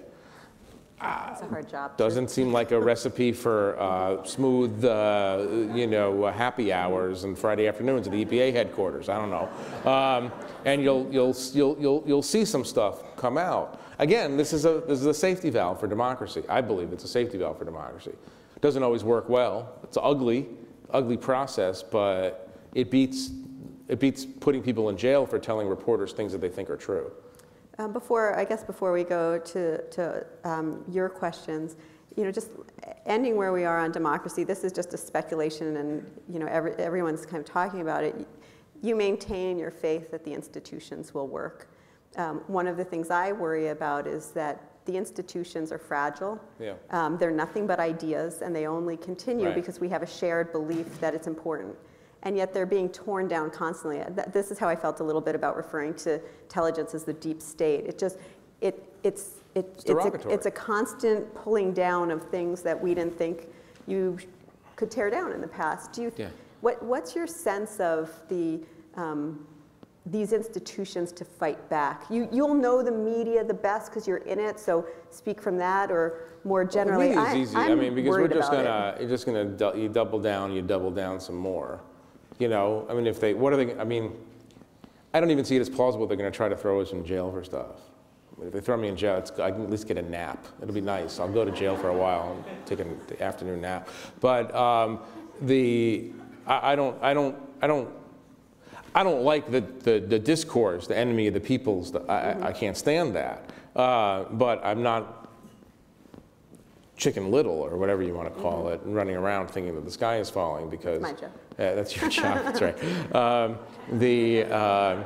It's a hard job. Doesn't seem like a recipe for uh, smooth, uh, you know, uh, happy hours and Friday afternoons at the EPA headquarters. I don't know. Um, and you'll, you'll, you'll, you'll, you'll see some stuff come out. Again, this is, a, this is a safety valve for democracy. I believe it's a safety valve for democracy. It doesn't always work well. It's ugly, ugly process, but it beats, it beats putting people in jail for telling reporters things that they think are true. Um, Before, I guess before we go to, to um, your questions, you know, just ending where we are on democracy, this is just a speculation and, you know, every, everyone's kind of talking about it. You maintain your faith that the institutions will work. Um, One of the things I worry about is that the institutions are fragile. Yeah. Um, They're nothing but ideas, and they only continue Right. because we have a shared belief that it's important. And yet they're being torn down constantly. This is how I felt a little bit about referring to intelligence as the deep state. It just, it, it's, it, it's, a, it's a constant pulling down of things that we didn't think you could tear down in the past. Do you, Yeah. what, what's your sense of the, um, these institutions to fight back? You, you'll know the media the best because you're in it, so speak from that, or more generally. The I- easy. I I'm mean, because we're just gonna, you're just gonna, you double down, you double down some more. You know, I mean, if they, what are they, I mean, I don't even see it as plausible they're gonna try to throw us in jail for stuff. I mean, If they throw me in jail, I can at least get a nap. It'll be nice. I'll go to jail for a while and take an afternoon nap. But um, the, I, I don't, I don't, I don't, I don't like the, the, the discourse, the enemy of the peoples. the- I, I- I can't stand that. Uh, but I'm not chicken little or whatever you want to call it, running around thinking that the sky is falling because My job. Yeah, that's your job. That's right. Um, the uh,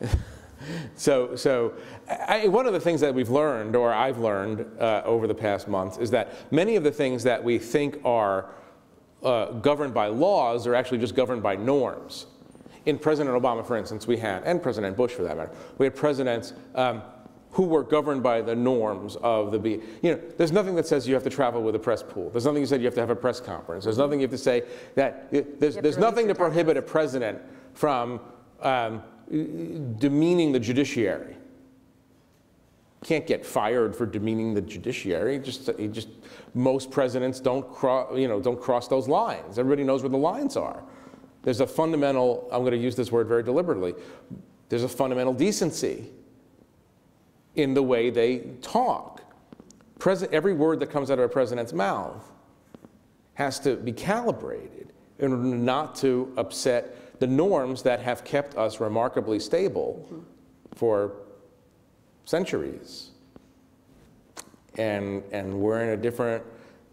so so I, one of the things that we've learned, or I've learned uh, over the past months, is that many of the things that we think are uh, governed by laws are actually just governed by norms. In President Obama, for instance, we had, and President Bush for that matter, we had presidents um, who were governed by the norms of the, be- you know, there's nothing that says you have to travel with a press pool. There's nothing that said you have to have a press conference. There's nothing you have to say that, there's, there's nothing to prohibit a president from um, demeaning the judiciary. Can't get fired for demeaning the judiciary. Just, just most presidents don't cross, you know, don't cross those lines. Everybody knows where the lines are. There's a fundamental. I'm going to use this word very deliberately. There's a fundamental decency in the way they talk. President, every word that comes out of a president's mouth has to be calibrated in order not to upset the norms that have kept us remarkably stable for centuries. And, and we're in a different,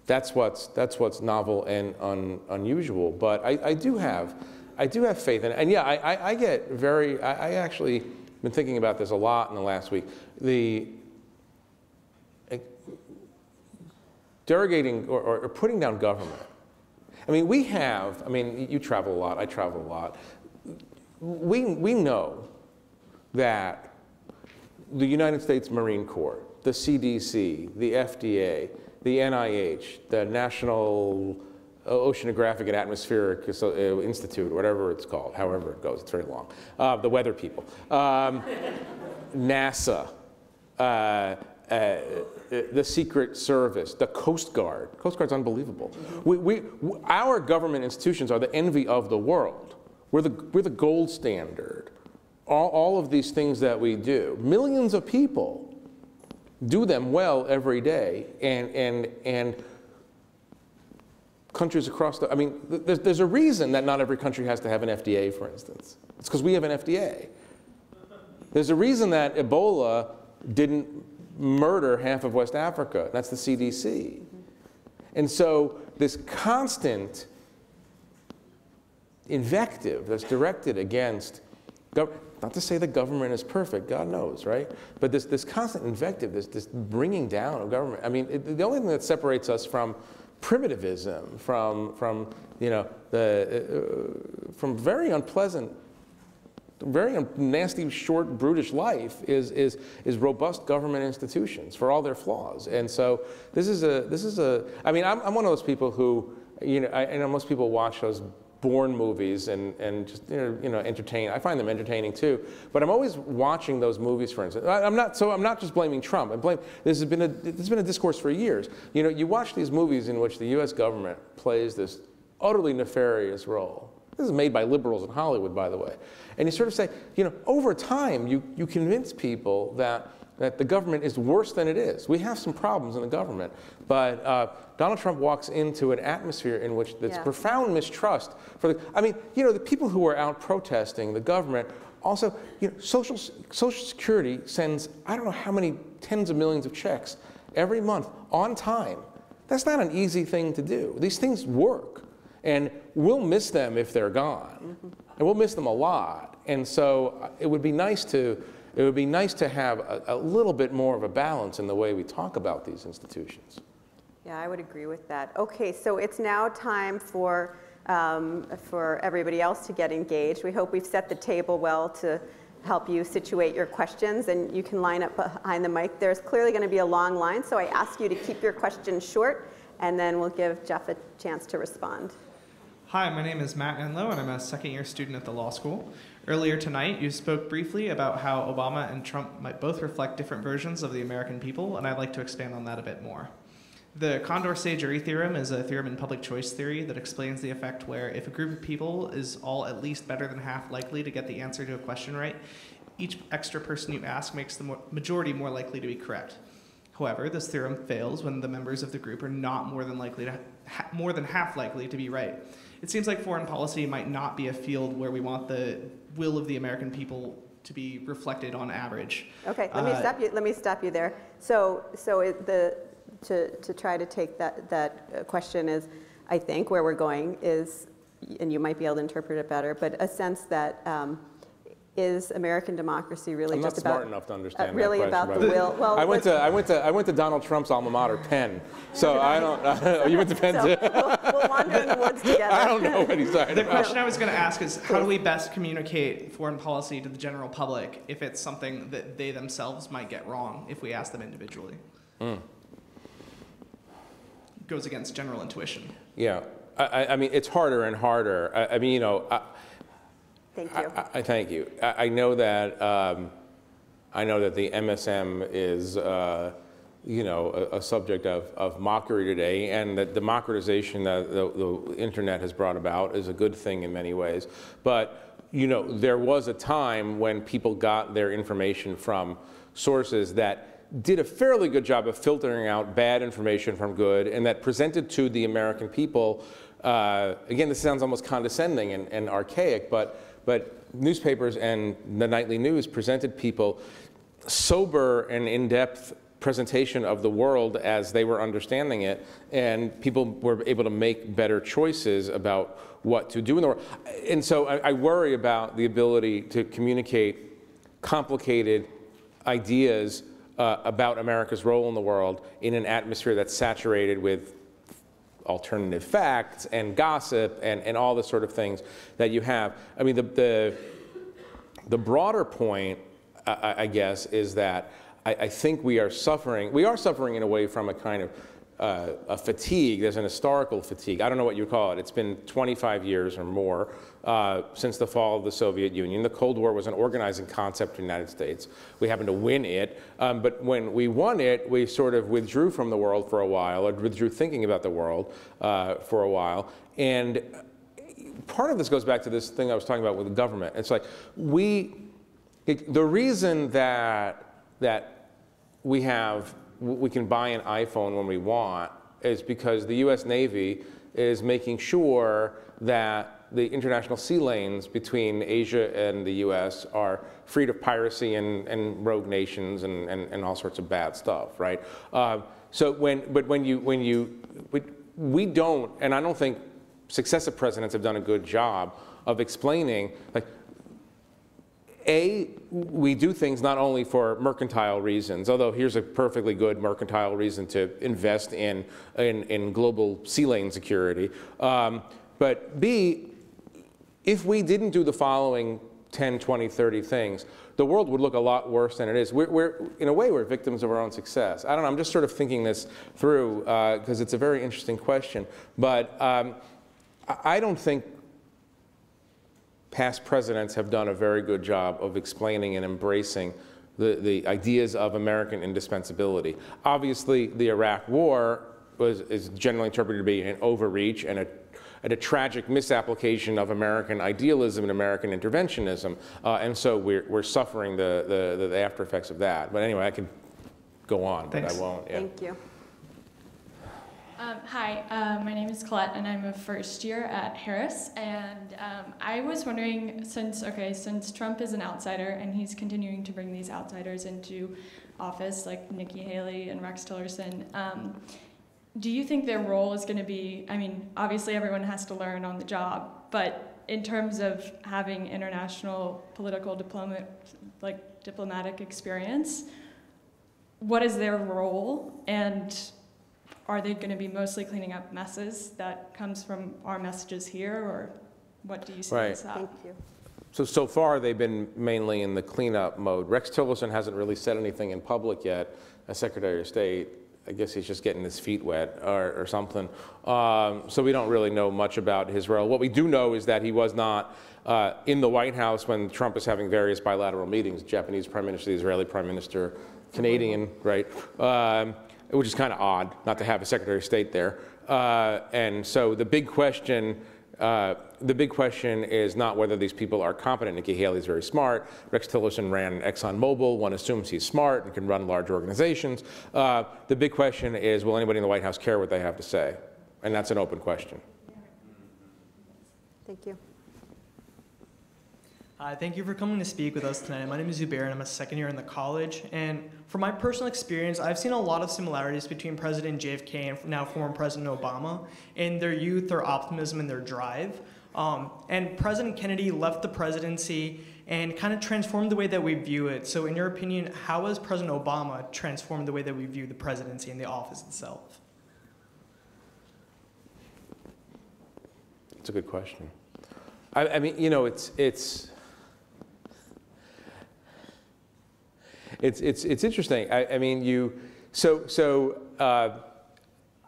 that's what's, that's what's novel and un, unusual. But I, I do have, I do have faith in it. And yeah, I, I, I get very, I, I actually been thinking about this a lot in the last week. The, derogating or, or, putting down government. I mean, we have, I mean, you travel a lot, I travel a lot. We, we know that the United States Marine Corps, the CDC, the FDA, the NIH, the National Oceanographic and Atmospheric uh, Institute, whatever it's called, however it goes, it's very long, uh, the weather people, um, NASA, uh, uh, the Secret Service, the Coast Guard. Coast Guard's unbelievable. We, we, our government institutions are the envy of the world. We're the, we're the gold standard. All, all of these things that we do, millions of people do them well every day, and, and, and countries across the, I mean, there's, there's a reason that not every country has to have an FDA, for instance. It's because we have an FDA. There's a reason that Ebola didn't murder half of West Africa. That's the CDC. And so this constant invective that's directed against, not to say the government is perfect, God knows, right? But this, this constant invective, this, this bringing down of government. I mean, it, the only thing that separates us from primitivism, from, from you know, the, uh, from very unpleasant very nasty, short, brutish life is, is, is robust government institutions for all their flaws. And so this is a, this is a I mean, I'm, I'm one of those people who, you know, I, I know most people watch those Bourne movies and, and just, you know, you know, entertain. I find them entertaining too. But I'm always watching those movies, for instance. I, I'm not, so I'm not just blaming Trump. I blame, this has been a, there's been a discourse for years. You know, you watch these movies in which the US government plays this utterly nefarious role. This is made by liberals in Hollywood, by the way. And you sort of say, you know, over time, you, you convince people that, that the government is worse than it is. We have some problems in the government. But uh, Donald Trump walks into an atmosphere in which there's Yeah. profound mistrust for the, I mean, you know, the people who are out protesting the government also, you know, Social, Social Security sends, I don't know how many tens of millions of checks every month on time. That's not an easy thing to do. These things work. And we'll miss them if they're gone. And we'll miss them a lot. And so uh, it would be nice to, it would be nice to have a, a little bit more of a balance in the way we talk about these institutions. Yeah, I would agree with that. Okay, so it's now time for, um, for everybody else to get engaged. We hope we've set the table well to help you situate your questions, and you can line up behind the mic. There's clearly going to be a long line, so I ask you to keep your questions short and then we'll give Jeff a chance to respond. Hi, my name is Matt Enlow, and I'm a second year student at the law school. Earlier tonight, you spoke briefly about how Obama and Trump might both reflect different versions of the American people, and I'd like to expand on that a bit more. The Condorcet jury theorem is a theorem in public choice theory that explains the effect where if a group of people is all at least better than half likely to get the answer to a question right, each extra person you ask makes the majority more likely to be correct. However, this theorem fails when the members of the group are not more than likely to more than half likely to be right. It seems like foreign policy might not be a field where we want the will of the American people to be reflected on average. Okay, let me Uh, stop you, let me stop you there. So, so it- the, to, to try to take that, that uh, question is, I think where we're going is, and you might be able to interpret it better, but a sense that um, is American democracy really I'm just about? smart enough to understand uh, that Really question, about the the will? Well, I went to, I went to, I went to Donald Trump's alma mater, Penn. So I don't, oh, you went to Penn So too? we'll we'll wander in the woods together. I don't know what he's talking The about. question I was going to ask is how do we best communicate foreign policy to the general public if it's something that they themselves might get wrong if we ask them individually? Goes against general intuition. Yeah, I, I- I mean, it's harder and harder. I, I mean, you know, I, Thank you. I, I thank you. I, I know that um, I know that the MSM is, uh, you know, a, a subject of, of mockery today, and that democratization that the, the internet has brought about is a good thing in many ways. But you know, there was a time when people got their information from sources that did a fairly good job of filtering out bad information from good, and that presented to the American people. Uh, again, this sounds almost condescending and, and archaic, but but newspapers and the nightly news presented people sober and in-depth presentation of the world as they were understanding it, and people were able to make better choices about what to do in the world. And so I, I worry about the ability to communicate complicated ideas uh, about America's role in the world in an atmosphere that's saturated with alternative facts and gossip and, and all the sort of things that you have. I mean, the, the, the broader point, I, I guess, is that I, I think we are suffering, we are suffering in a way from a kind of uh, a fatigue, there's an historical fatigue. I don't know what you call it. It's been 25 years or more uh, since the fall of the Soviet Union. The Cold War was an organizing concept in the United States. We happened to win it, um, but when we won it, we sort of withdrew from the world for a while, or withdrew thinking about the world uh, for a while. And part of this goes back to this thing I was talking about with the government. It's like we, it, the reason that that we have we can buy an iPhone when we want is because the U.S. Navy is making sure that the international sea lanes between Asia and the U.S. are freed of piracy and, and rogue nations and, and, and all sorts of bad stuff, right? Uh, so when, but when you, when you, we, we don't, and I don't think successive presidents have done a good job of explaining, like, a, we do things not only for mercantile reasons, although here's a perfectly good mercantile reason to invest in, in, in global sea lane security. Um, but B, if we didn't do the following 10, 20, 30 things, the world would look a lot worse than it is. We're, we're in a way, we're victims of our own success. I don't know, I'm just sort of thinking this through because it's a very interesting question. But um, I don't think past presidents have done a very good job of explaining and embracing the, the ideas of American indispensability. Obviously, the Iraq War was, is generally interpreted to be an overreach and a, and a tragic misapplication of American idealism and American interventionism. Uh, and so we're, we're suffering the, the, the after effects of that. But anyway, I could go on, but I won't. yeah. Thank you. Um, hi, uh, my name is Colette, and I'm a first year at Harris. And um, I was wondering, since okay, since Trump is an outsider and he's continuing to bring these outsiders into office, like Nikki Haley and Rex Tillerson, um, do you think their role is going to be? I mean, obviously everyone has to learn on the job, but in terms of having international political diplomat, like diplomatic experience, what is their role and are they going to be mostly cleaning up messes that comes from our messages here, or what do you see Right. as that? Thank you. So, so far, they've been mainly in the cleanup mode. Rex Tillerson hasn't really said anything in public yet as Secretary of State. I guess he's just getting his feet wet or, or something. Um, so we don't really know much about his role. What we do know is that he was not uh, in the White House when Trump was having various bilateral meetings, Japanese prime minister, the Israeli prime minister, Canadian, right? Um, which is kind of odd not to have a Secretary of State there. Uh, and so the big question uh, the big question is not whether these people are competent. Nikki Haley is very smart. Rex Tillerson ran ExxonMobil. One assumes he's smart and can run large organizations. Uh, the big question is, will anybody in the White House care what they have to say? And that's an open question. Thank you. Uh, thank you for coming to speak with us tonight. My name is Zubair, and I'm a second year in the college. And from my personal experience, I've seen a lot of similarities between President JFK and now former President Obama in their youth, their optimism, and their drive. Um, and President Kennedy left the presidency and kind of transformed the way that we view it. So, in your opinion, how has President Obama transformed the way that we view the presidency and the office itself? It's a good question. I, I mean, you know, it's it's it's it's it's interesting. I, I mean, you so so uh,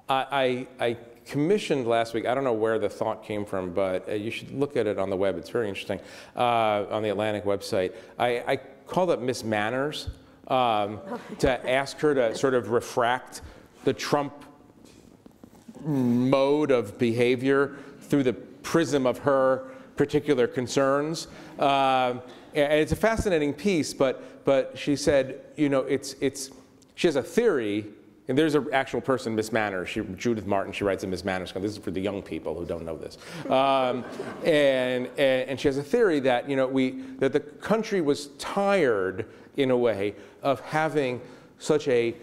I I commissioned last week. I don't know where the thought came from, but uh, you should look at it on the web. It's very interesting uh, on the Atlantic website. I, I called up Miss Manners um, to ask her to sort of refract the Trump mode of behavior through the prism of her particular concerns. Um, and it's a fascinating piece, but, but she said, you know, it's, it's, she has a theory, and there's an actual person, Miss Manners, she, Judith Martin, she writes in Miss Manners, this is for the young people who don't know this. Um, and, and, and she has a theory that, you know, we, that the country was tired, in a way, of having such a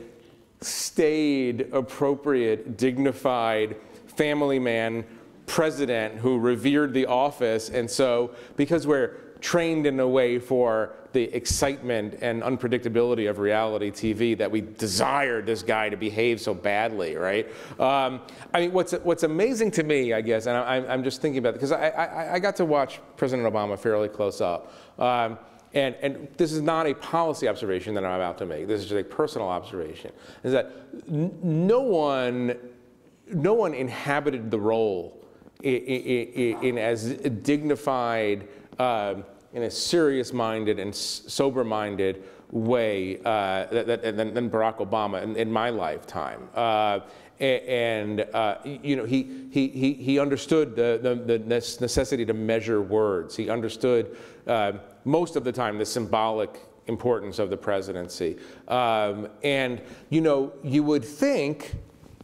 staid, appropriate, dignified family man president who revered the office. And so, because we're trained in a way for the excitement and unpredictability of reality TV that we desired this guy to behave so badly, right? Um, I mean, what's, what's amazing to me, I guess, and I, am just thinking about it, because I, I, I, got to watch President Obama fairly close up. Um, and, and, this is not a policy observation that I'm about to make. This is just a personal observation. Is that no one, no one inhabited the role in, as dignified, um, in a serious-minded and sober-minded way uh, than, Barack Obama in, in my lifetime. Uh, and uh, you know, he, he, he, he understood the, the, the, necessity to measure words. He understood uh, most of the time the symbolic importance of the presidency. Um, and you know, you would think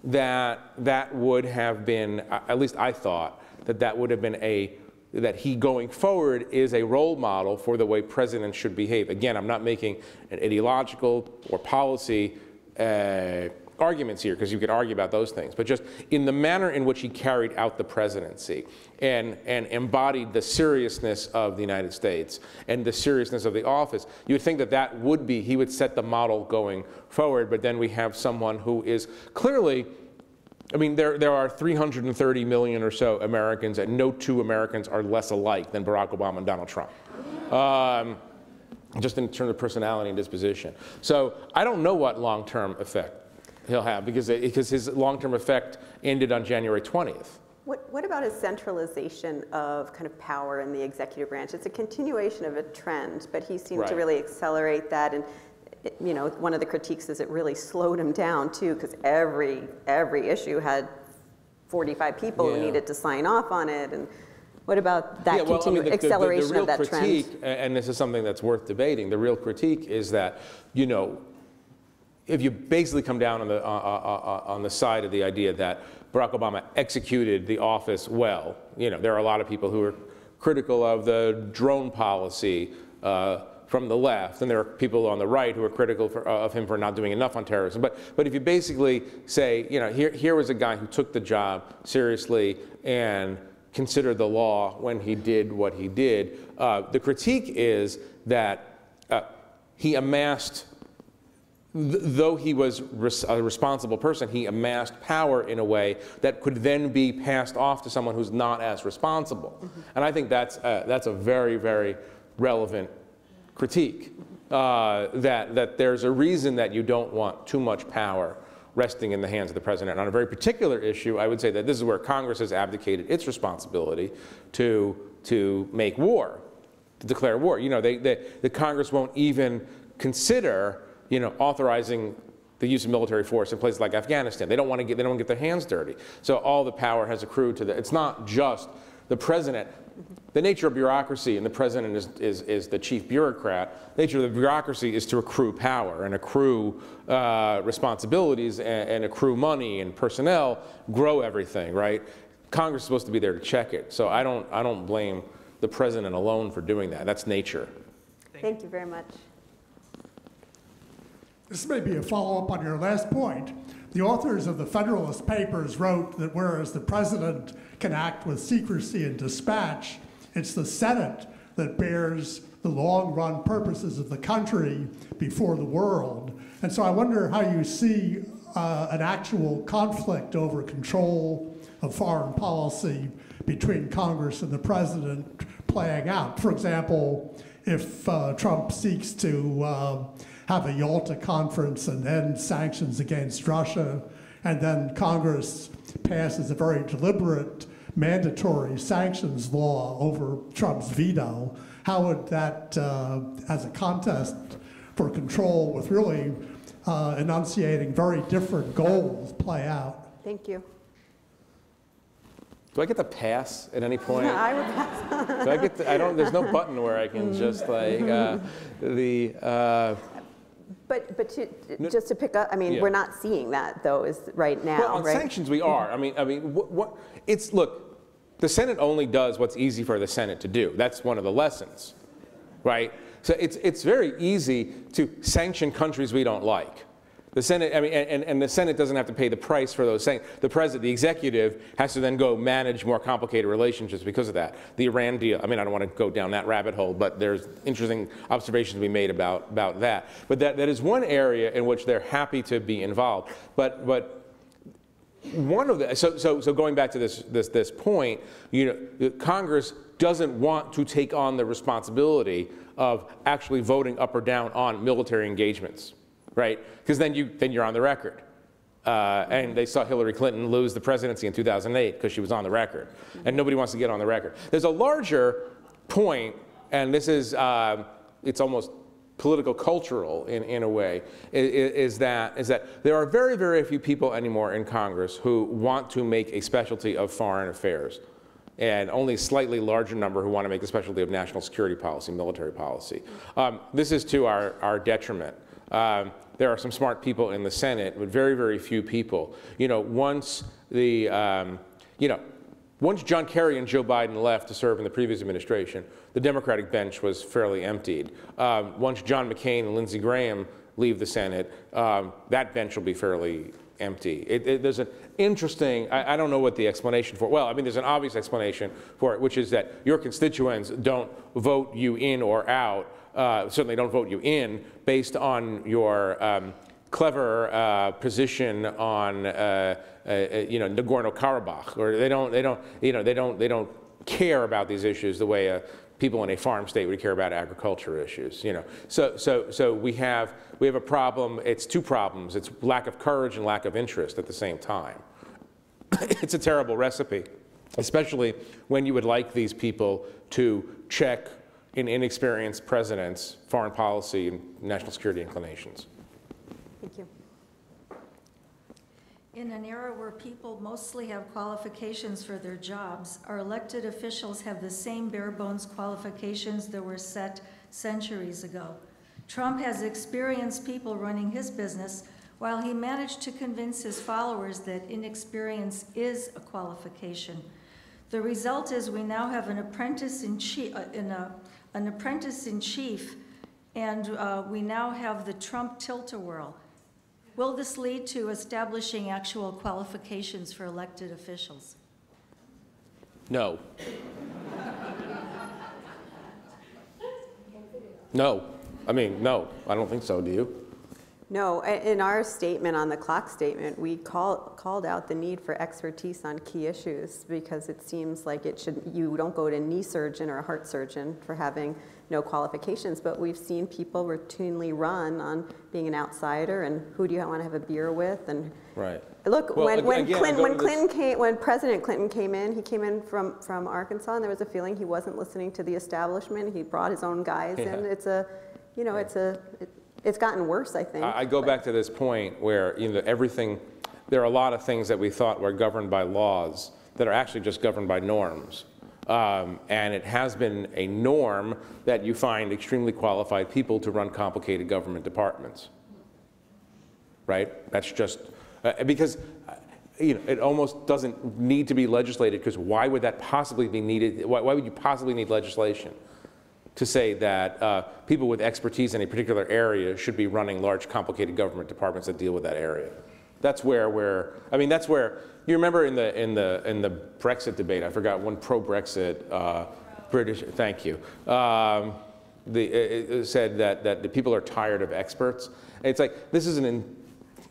that that would have been, at least I thought, that that would have been a that he going forward is a role model for the way presidents should behave. Again, I'm not making an ideological or policy uh, arguments here because you could argue about those things, but just in the manner in which he carried out the presidency and, and embodied the seriousness of the United States and the seriousness of the office, you would think that that would be, he would set the model going forward, but then we have someone who is clearly I mean, there, there are 330 million or so Americans, and no two Americans are less alike than Barack Obama and Donald Trump. Um, just in terms of personality and disposition. So I don't know what long-term effect he'll have because, because his long-term effect ended on January 20th. What, what about his centralization of kind of power in the executive branch? It's a continuation of a trend, but he seemed right. to really accelerate that. And you know, one of the critiques is it really slowed him down too, because every every issue had 45 people yeah. who needed to sign off on it. And what about that yeah, well, I mean, the, acceleration the, the, of that critique, trend? And this is something that's worth debating. The real critique is that, you know, if you basically come down on the, uh, uh, uh, on the side of the idea that Barack Obama executed the office well, you know, there are a lot of people who are critical of the drone policy, uh, from the left, and there are people on the right who are critical for, uh, of him for not doing enough on terrorism. But, but if you basically say, you know, here, here was a guy who took the job seriously and considered the law when he did what he did, uh, the critique is that uh, he amassed though he was res a responsible person, he amassed power in a way that could then be passed off to someone who's not as responsible. Mm -hmm. And I think that's, uh, that's a very, very relevant critique uh, that, that there's a reason that you don't want too much power resting in the hands of the president. On a very particular issue, I would say that this is where Congress has abdicated its responsibility to, to make war, to declare war. You know, they, they, the Congress won't even consider, you know, authorizing the use of military force in places like Afghanistan. They don't want to get, they don't get their hands dirty. So all the power has accrued to the, it's not just the president. The nature of bureaucracy, and the president is, is, is the chief bureaucrat, the nature of the bureaucracy is to accrue power and accrue uh, responsibilities and, and accrue money and personnel, grow everything, right? Congress is supposed to be there to check it. So I don't, I don't blame the president alone for doing that. That's nature. Thank you very much. This may be a follow-up on your last point. The authors of the Federalist Papers wrote that whereas the president can act with secrecy and dispatch, it's the Senate that bears the long-run purposes of the country before the world. And so I wonder how you see uh, an actual conflict over control of foreign policy between Congress and the president playing out. For example, if uh, Trump seeks to uh, have a Yalta conference and end sanctions against Russia, and then Congress passes a very deliberate mandatory sanctions law over Trump's veto, how would that, uh, as a contest for control with really uh, enunciating very different goals, play out? Thank you. Do I get the pass at any point? I would pass. Do I get the, I don't, there's no button where I can just like, uh, the, uh, But, but to, just to pick up, I mean, Yeah. we're not seeing that though, is right now, Well, on right? sanctions, we are. I mean, I mean, what, what, it's, look, the Senate only does what's easy for the Senate to do. That's one of the lessons, right? So it's, it's very easy to sanction countries we don't like. The Senate, I mean, and, and the Senate doesn't have to pay the price for those things. The president, the executive, has to then go manage more complicated relationships because of that. The Iran deal, I mean, I don't want to go down that rabbit hole, but there's interesting observations to be made about, about that. But that, that is one area in which they're happy to be involved. But, but one of the so so so going back to this this this point, you know, Congress doesn't want to take on the responsibility of actually voting up or down on military engagements, right? Because then you then you're on the record. Uh, and they saw Hillary Clinton lose the presidency in 2008 because she was on the record, and nobody wants to get on the record. There's a larger point, and this is um, it's almost political cultural in, in a way is, is that is that there are very very few people anymore in Congress who want to make a specialty of foreign affairs and only a slightly larger number who want to make a specialty of national security policy, military policy. Um, this is to our, our detriment. Um, there are some smart people in the Senate, but very, very few people. You know, once the, um, you know, once John Kerry and Joe Biden left to serve in the previous administration, the Democratic bench was fairly emptied. Um, once John McCain and Lindsey Graham leave the Senate, um, that bench will be fairly empty. It, it, there's an interesting, I, I don't know what the explanation for, well, I mean, there's an obvious explanation for it, which is that your constituents don't vote you in or out, uh, certainly don't vote you in based on your um, clever uh, position on, uh, uh, you know, Nagorno-Karabakh, or they don't, they don't, you know, they don't, they don't care about these issues the way uh, people in a farm state would care about agriculture issues, you know. So, so, so we have, we have a problem, it's two problems. It's lack of courage and lack of interest at the same time. it's a terrible recipe, especially when you would like these people to check in inexperienced presidents' foreign policy and national security inclinations. Thank you. In an era where people mostly have qualifications for their jobs, our elected officials have the same bare bones qualifications that were set centuries ago. Trump has experienced people running his business while he managed to convince his followers that inexperience is a qualification. The result is we now have an apprentice in uh, in a, an apprentice in chief, and uh, we now have the Trump tilt-a-whirl. Will this lead to establishing actual qualifications for elected officials? No. no. I mean, no, I don't think so. Do you? No, in our statement on the clock statement, we call, called out the need for expertise on key issues because it seems like it should, you don't go to a knee surgeon or a heart surgeon for having no qualifications, but we've seen people routinely run on being an outsider and who do you want to have a beer with and Right. Look, Well, when, when, again, Clinton, when Clinton came, when President Clinton came in, he came in from, from Arkansas, and there was a feeling he wasn't listening to the establishment. He brought his own guys in. It's a, you know, it's a, it, it's gotten worse, I think. I I go back to this point where, you know, everything, there are a lot of things that we thought were governed by laws that are actually just governed by norms. Um, And it has been a norm that you find extremely qualified people to run complicated government departments. Right? That's just, uh, because, uh, you know, it almost doesn't need to be legislated, because why would that possibly be needed? Why why would you possibly need legislation? To say that uh, people with expertise in a particular area should be running large, complicated government departments that deal with that area. That's where we're, I mean, that's where, you remember in the, in the, in the Brexit debate, I forgot, one pro-Brexit uh, British, thank you, um, the, said that, that the people are tired of experts. It's like, this is an, in,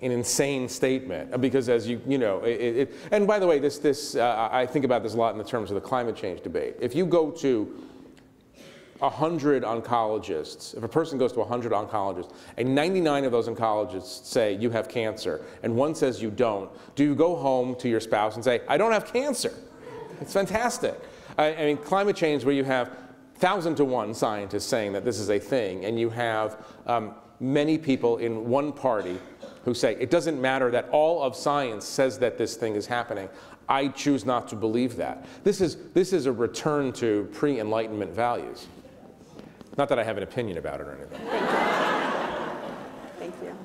an insane statement because as you, you know, it, it, and by the way, this, this, uh, I think about this a lot in the terms of the climate change debate. If you go to 100 oncologists, if a person goes to 100 oncologists, and 99 of those oncologists say you have cancer, and one says you don't, do you go home to your spouse and say, I don't have cancer? It's fantastic. I, I mean, climate change, where you have thousand to one scientists saying that this is a thing, and you have um, many people in one party who say it doesn't matter that all of science says that this thing is happening. I choose not to believe that. This is, this is a return to pre Enlightenment values. Not that I have an opinion about it or anything. Thank you. Thank you.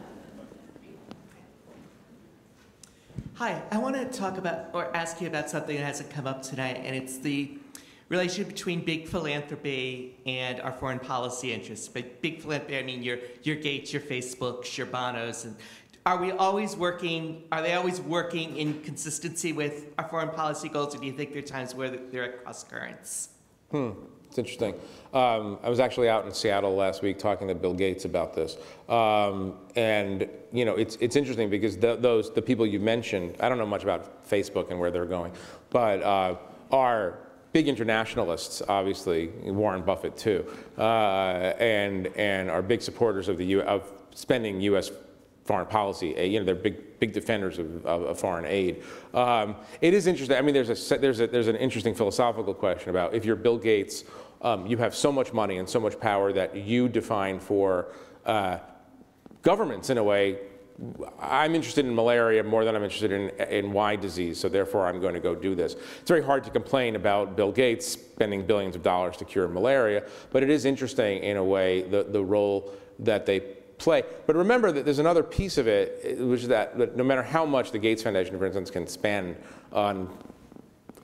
Hi, I want to talk about or ask you about something that hasn't come up tonight, and it's the relationship between big philanthropy and our foreign policy interests. But big philanthropy, I mean your your Gates, your Facebooks, your Bonos, and are we always working? Are they always working in consistency with our foreign policy goals, or do you think there are times where they're at cross currents? Hmm, it's interesting. Um, I was actually out in Seattle last week talking to Bill Gates about this, um, and you know, it's it's interesting because th those the people you mentioned, I don't know much about Facebook and where they're going, but uh, are big internationalists, obviously Warren Buffett too, uh, and and are big supporters of the U of spending U.S foreign policy. You know, they're big, big defenders of, of, of foreign aid. Um, it is interesting. I mean, there's a there's a there's an interesting philosophical question about if you're Bill Gates, um, you have so much money and so much power that you define for uh, governments in a way. I'm interested in malaria more than I'm interested in, in Y disease, so therefore I'm going to go do this. It's very hard to complain about Bill Gates spending billions of dollars to cure malaria, but it is interesting in a way the, the role that they play. But remember that there's another piece of it, which is that, that no matter how much the Gates Foundation, for instance, can spend on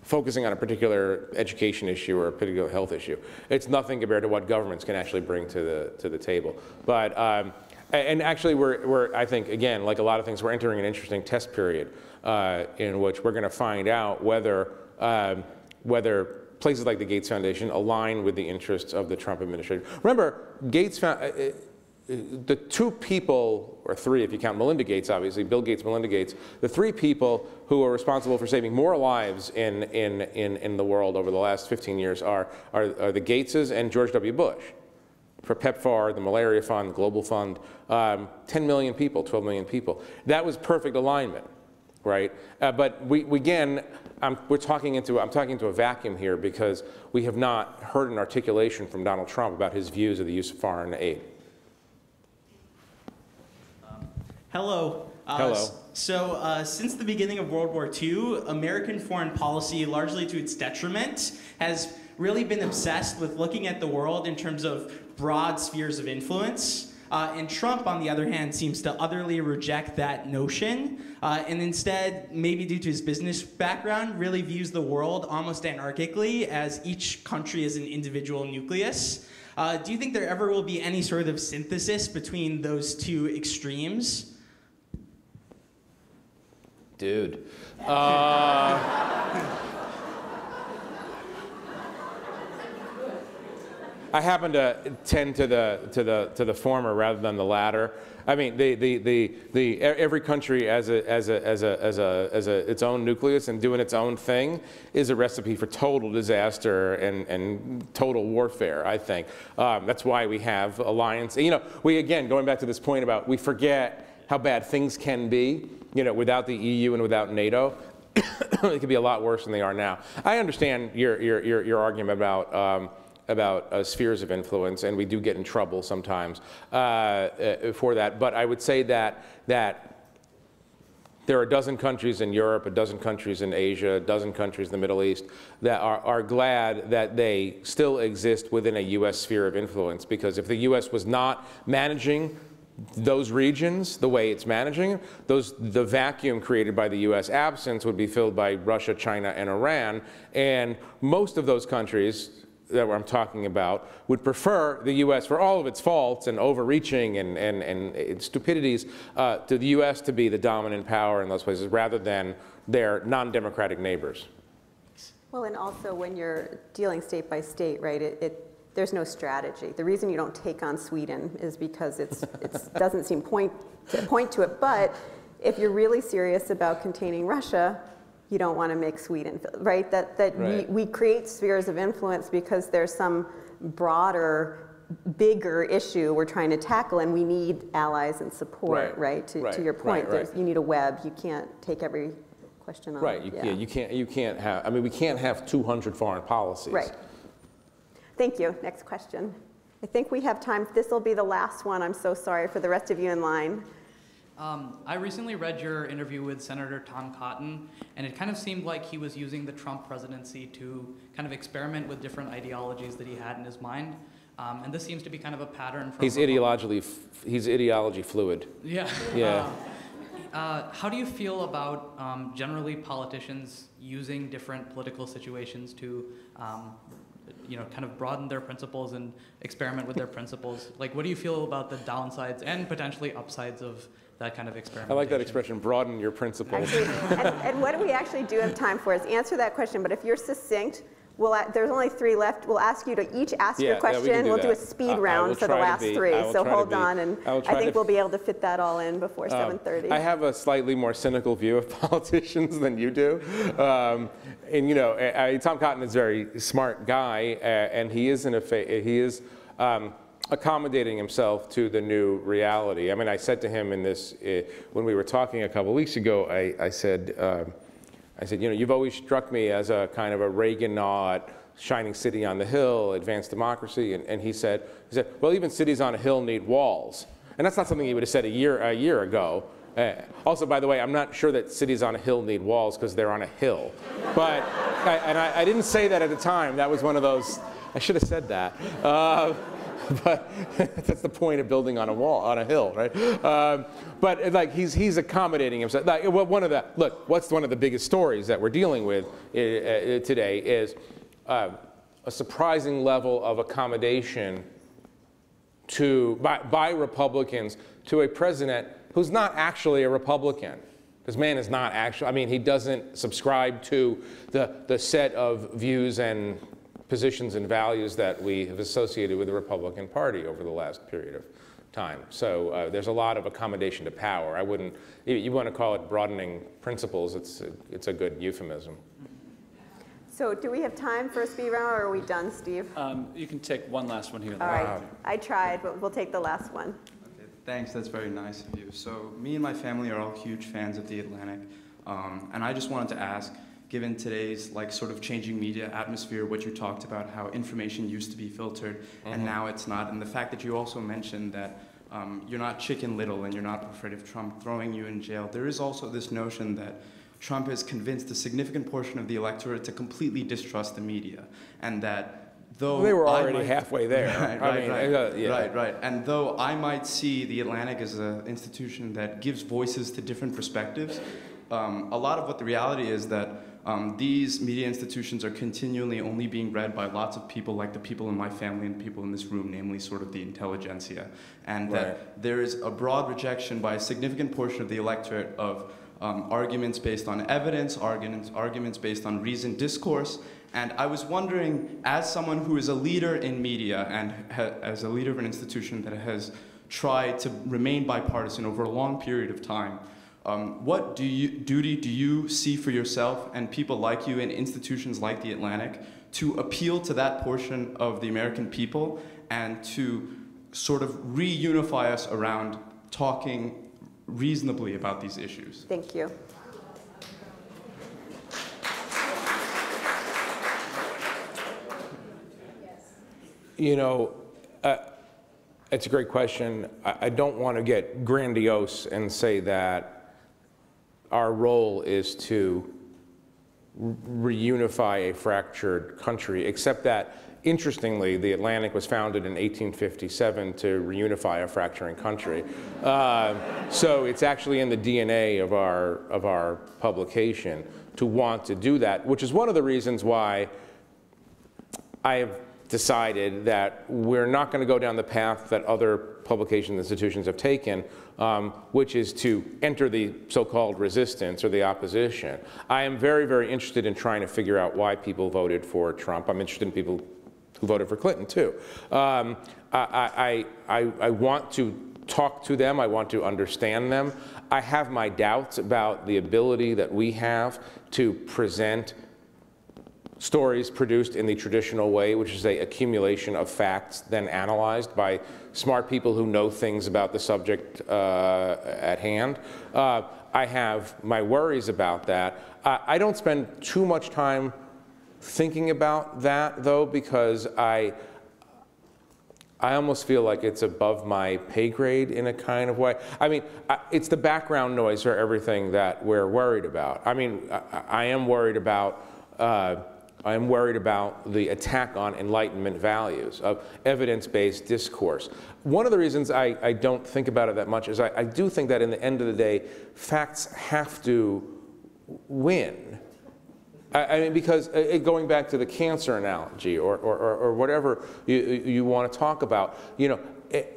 focusing on a particular education issue or a particular health issue, it's nothing compared to what governments can actually bring to the, to the table. But, um, and actually, we're, we're, I think, again, like a lot of things, we're entering an interesting test period uh, in which we're going to find out whether, um, whether places like the Gates Foundation align with the interests of the Trump administration. Remember, Gates Foundation, the two people, or three if you count Melinda Gates, obviously, Bill Gates, Melinda Gates, the three people who are responsible for saving more lives in, in, in, in the world over the last 15 years are, are, are the Gateses and George W. Bush. For PEPFAR, the Malaria Fund, the Global Fund, um, 10 million people, 12 million people. That was perfect alignment, right? Uh, but we, we again, I'm, we're talking into, I'm talking into a vacuum here because we have not heard an articulation from Donald Trump about his views of the use of foreign aid. Hello. Uh, Hello. So, uh, since the beginning of World War II, American foreign policy, largely to its detriment, has really been obsessed with looking at the world in terms of broad spheres of influence. Uh, and Trump, on the other hand, seems to utterly reject that notion, uh, and instead, maybe due to his business background, really views the world almost anarchically as each country is an individual nucleus. Uh, do you think there ever will be any sort of synthesis between those two extremes? Dude. Uh, I happen to tend to the, to the, to the former rather than the latter. I mean, the, the, the, the, every country as, a, as, a, as, a, as, a, as a, its own nucleus and doing its own thing is a recipe for total disaster and, and total warfare, I think. Um, that's why we have alliance. You know, we, again, going back to this point about we forget how bad things can be, you know, without the EU and without NATO. it could be a lot worse than they are now. I understand your, your, your, your argument about, um, about uh, spheres of influence, and we do get in trouble sometimes uh, uh, for that. But I would say that, that there are a dozen countries in Europe, a dozen countries in Asia, a dozen countries in the Middle East that are, are glad that they still exist within a U.S. sphere of influence. Because if the U.S. was not managing those regions the way it's managing, those, the vacuum created by the U.S. absence would be filled by Russia, China, and Iran. And most of those countries that I'm talking about would prefer the U.S. for all of its faults and overreaching and, and, and stupidities uh, to the U.S. to be the dominant power in those places rather than their non-democratic neighbors. Well, and also when you're dealing state by state, right, it, it, there's no strategy. The reason you don't take on Sweden is because it's, it doesn't seem point to, point to it. But if you're really serious about containing Russia, you don't want to make Sweden, right? That, that Right. We, we create spheres of influence because there's some broader, bigger issue we're trying to tackle, and we need allies and support, Right, right? To, right, to your point, you need a web. You can't take every question on. Right. You, yeah. you can't. You can't have. I mean, we can't have 200 foreign policies. Right. Thank you. Next question. I think we have time. This will be the last one. I'm so sorry for the rest of you in line. Um, I recently read your interview with Senator Tom Cotton, and it kind of seemed like he was using the Trump presidency to kind of experiment with different ideologies that he had in his mind. Um, and this seems to be kind of a pattern from. He's ideologically. f- He's ideology fluid. Yeah. Yeah. Uh, uh, how do you feel about um, generally politicians using different political situations to, um, you know, kind of broaden their principles and experiment with their principles? Like, what do you feel about the downsides and potentially upsides of that kind of experiment? I like that expression. Broaden your principles. and, and what we actually do have time for is answer that question. But if you're succinct, we'll, there's only three left. We'll ask you to each ask Yeah, your yeah, we question. we'll do a speed I round for the last be- three. So hold on, and I I think we'll be able to fit that all in before Um, 7:30. I have a slightly more cynical view of politicians than you do. Um, and you know, I, I- Tom Cotton is a very smart guy, uh, and he is in a fa- he is um, accommodating himself to the new reality. I mean, I said to him in this uh, when we were talking a couple weeks ago. I, I said, um, I said, you know, you've always struck me as a kind of a Reaganomic shining city on the hill, advanced democracy. And, and he said, he said, well, even cities on a hill need walls. And that's not something he would have said a year, a year ago. Uh, also, by the way, I'm not sure that cities on a hill need walls because they're on a hill. But, I, and I, I didn't say that at the time. That was one of those, I should have said that. Uh, but that's the point of building on a wall, on a hill, right? Um, but like he's, he's accommodating himself. Like, one of the, look, what's one of the biggest stories that we're dealing with uh, today is uh, a surprising level of accommodation to, by, by Republicans to a president who's not actually a Republican. This man is not actually, I mean, he doesn't subscribe to the, the set of views and positions and values that we have associated with the Republican Party over the last period of time. So uh, there's a lot of accommodation to power. I wouldn't, you, you want to call it broadening principles, it's, a- it's a good euphemism. So do we have time for a speed round, or are we done, Steve? Um, you can take one last one here. All right. I tried, but we'll take the last one. Okay, Thanks, that's very nice of you. So, me and my family are all huge fans of The Atlantic, um, and I just wanted to ask, given today's like sort of changing media atmosphere, what you talked about, how information used to be filtered and Mhm. now it's not, and the fact that you also mentioned that um, you're not chicken little and you're not afraid of Trump throwing you in jail, there is also this notion that Trump has convinced a significant portion of the electorate to completely distrust the media, and that though Well, they were already might- halfway there. right, right, mean, right, uh, yeah. right, right. And though I might see the Atlantic as an institution that gives voices to different perspectives, um, a lot of what the reality is that um, these media institutions are continually only being read by lots of people like the people in my family and the people in this room, namely sort of the intelligentsia. And that there is a broad rejection by a significant portion of the electorate of um, arguments based on evidence, arguments, arguments based on reasoned discourse. And I was wondering, as someone who is a leader in media and as a leader of an institution that has tried to remain bipartisan over a long period of time, um, what do you, duty do you see for yourself and people like you in institutions like the Atlantic to appeal to that portion of the American people and to sort of reunify us around talking reasonably about these issues? Thank you. You know, uh, it's a great question. I, I don't want to get grandiose and say that our role is to reunify a fractured country, except that, interestingly, the Atlantic was founded in 1857 to reunify a fracturing country. Uh, so it's actually in the DNA of our, of our publication to want to do that, which is one of the reasons why I have decided that we're not going to go down the path that other publication institutions have taken, um, which is to enter the so-called resistance or the opposition. I am very, very interested in trying to figure out why people voted for Trump. I'm interested in people who voted for Clinton, too. Um, I, I, I, I want to talk to them. I want to understand them. I have my doubts about the ability that we have to present stories produced in the traditional way, which is a accumulation of facts then analyzed by smart people who know things about the subject uh, at hand. Uh, I have my worries about that. I, I don't spend too much time thinking about that, though, because I, I almost feel like it's above my pay grade in a kind of way. I mean, it's the background noise for everything that we're worried about. I mean, I, I am worried about uh, I'm worried about the attack on Enlightenment values of evidence-based discourse. One of the reasons I, I, don't think about it that much is I, I, do think that in the end of the day, facts have to win. I, I mean, because uh, going back to the cancer analogy or, or, or, or whatever you, you want to talk about, you know, it,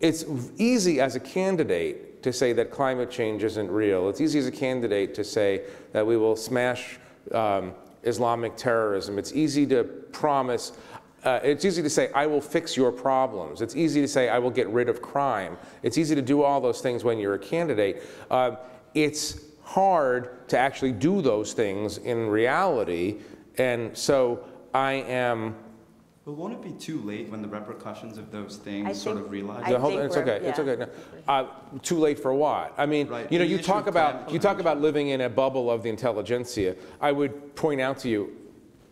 it's easy as a candidate to say that climate change isn't real. It's easy as a candidate to say that we will smash um, Islamic terrorism. It's easy to promise, uh, it's easy to say, I will fix your problems. It's easy to say, I will get rid of crime. It's easy to do all those things when you're a candidate. Uh, it's hard to actually do those things in reality. And so I am but won't it be too late when the repercussions of those things I sort think- of realize? I hold- think it's we're- okay. It's yeah. okay. No. Uh, too late for what? I mean, Right. you know, The you issue talk about climate you talk about living in a bubble of the intelligentsia. I would point out to you,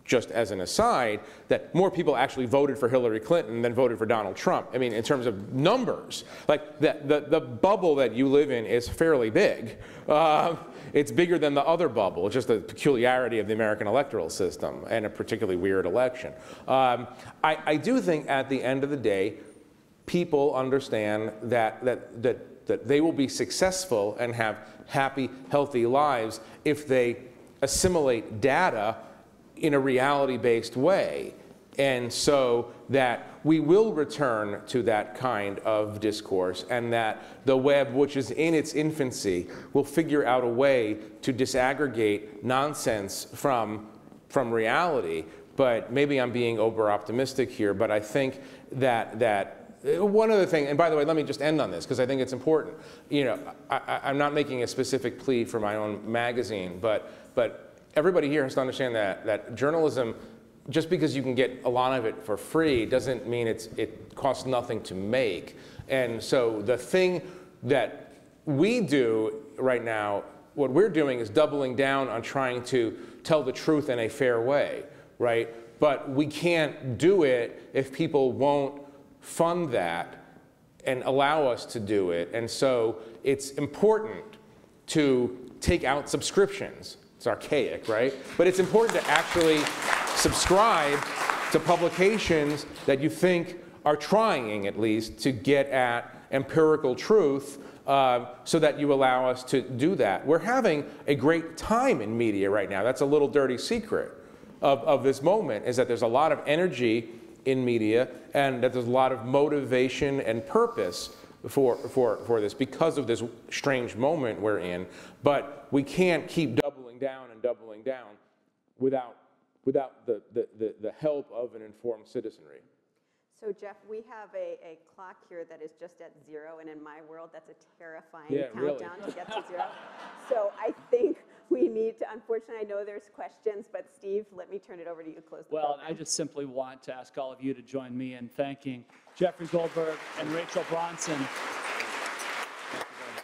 just as an aside, that more people actually voted for Hillary Clinton than voted for Donald Trump. I mean, in terms of numbers, like the the, the bubble that you live in is fairly big. Uh, it's bigger than the other bubble. It's just a peculiarity of the American electoral system and a particularly weird election. Um, I, I do think at the end of the day, people understand that, that, that, that they will be successful and have happy, healthy lives if they assimilate data in a reality-based way. And so that we will return to that kind of discourse and that the web, which is in its infancy, will figure out a way to disaggregate nonsense from, from reality. But maybe I'm being over-optimistic here, but I think that, that uh, one other thing, and by the way, let me just end on this because I think it's important. You know, I, am not making a specific plea for my own magazine, but, but everybody here has to understand that, that journalism just because you can get a lot of it for free doesn't mean it's, it costs nothing to make. And so the thing that we do right now, what we're doing is doubling down on trying to tell the truth in a fair way, right? But we can't do it if people won't fund that and allow us to do it. And so it's important to take out subscriptions. It's archaic, right? But it's important to actually subscribe to publications that you think are trying, at least, to get at empirical truth uh, so that you allow us to do that. We're having a great time in media right now. That's a little dirty secret of, of this moment, is that there's a lot of energy in media and that there's a lot of motivation and purpose for, for, for this because of this strange moment we're in. But we can't keep doubling down and doubling down without, without the, the, the, the help of an informed citizenry. So Jeff, we have a, a clock here that is just at zero, and in my world, that's a terrifying Yeah, really. countdown to get to zero. So I think we need to, unfortunately, I know there's questions, but Steve, let me turn it over to you to close the Well, program. I just simply want to ask all of you to join me in thanking Jeffrey Goldberg and Rachel Bronson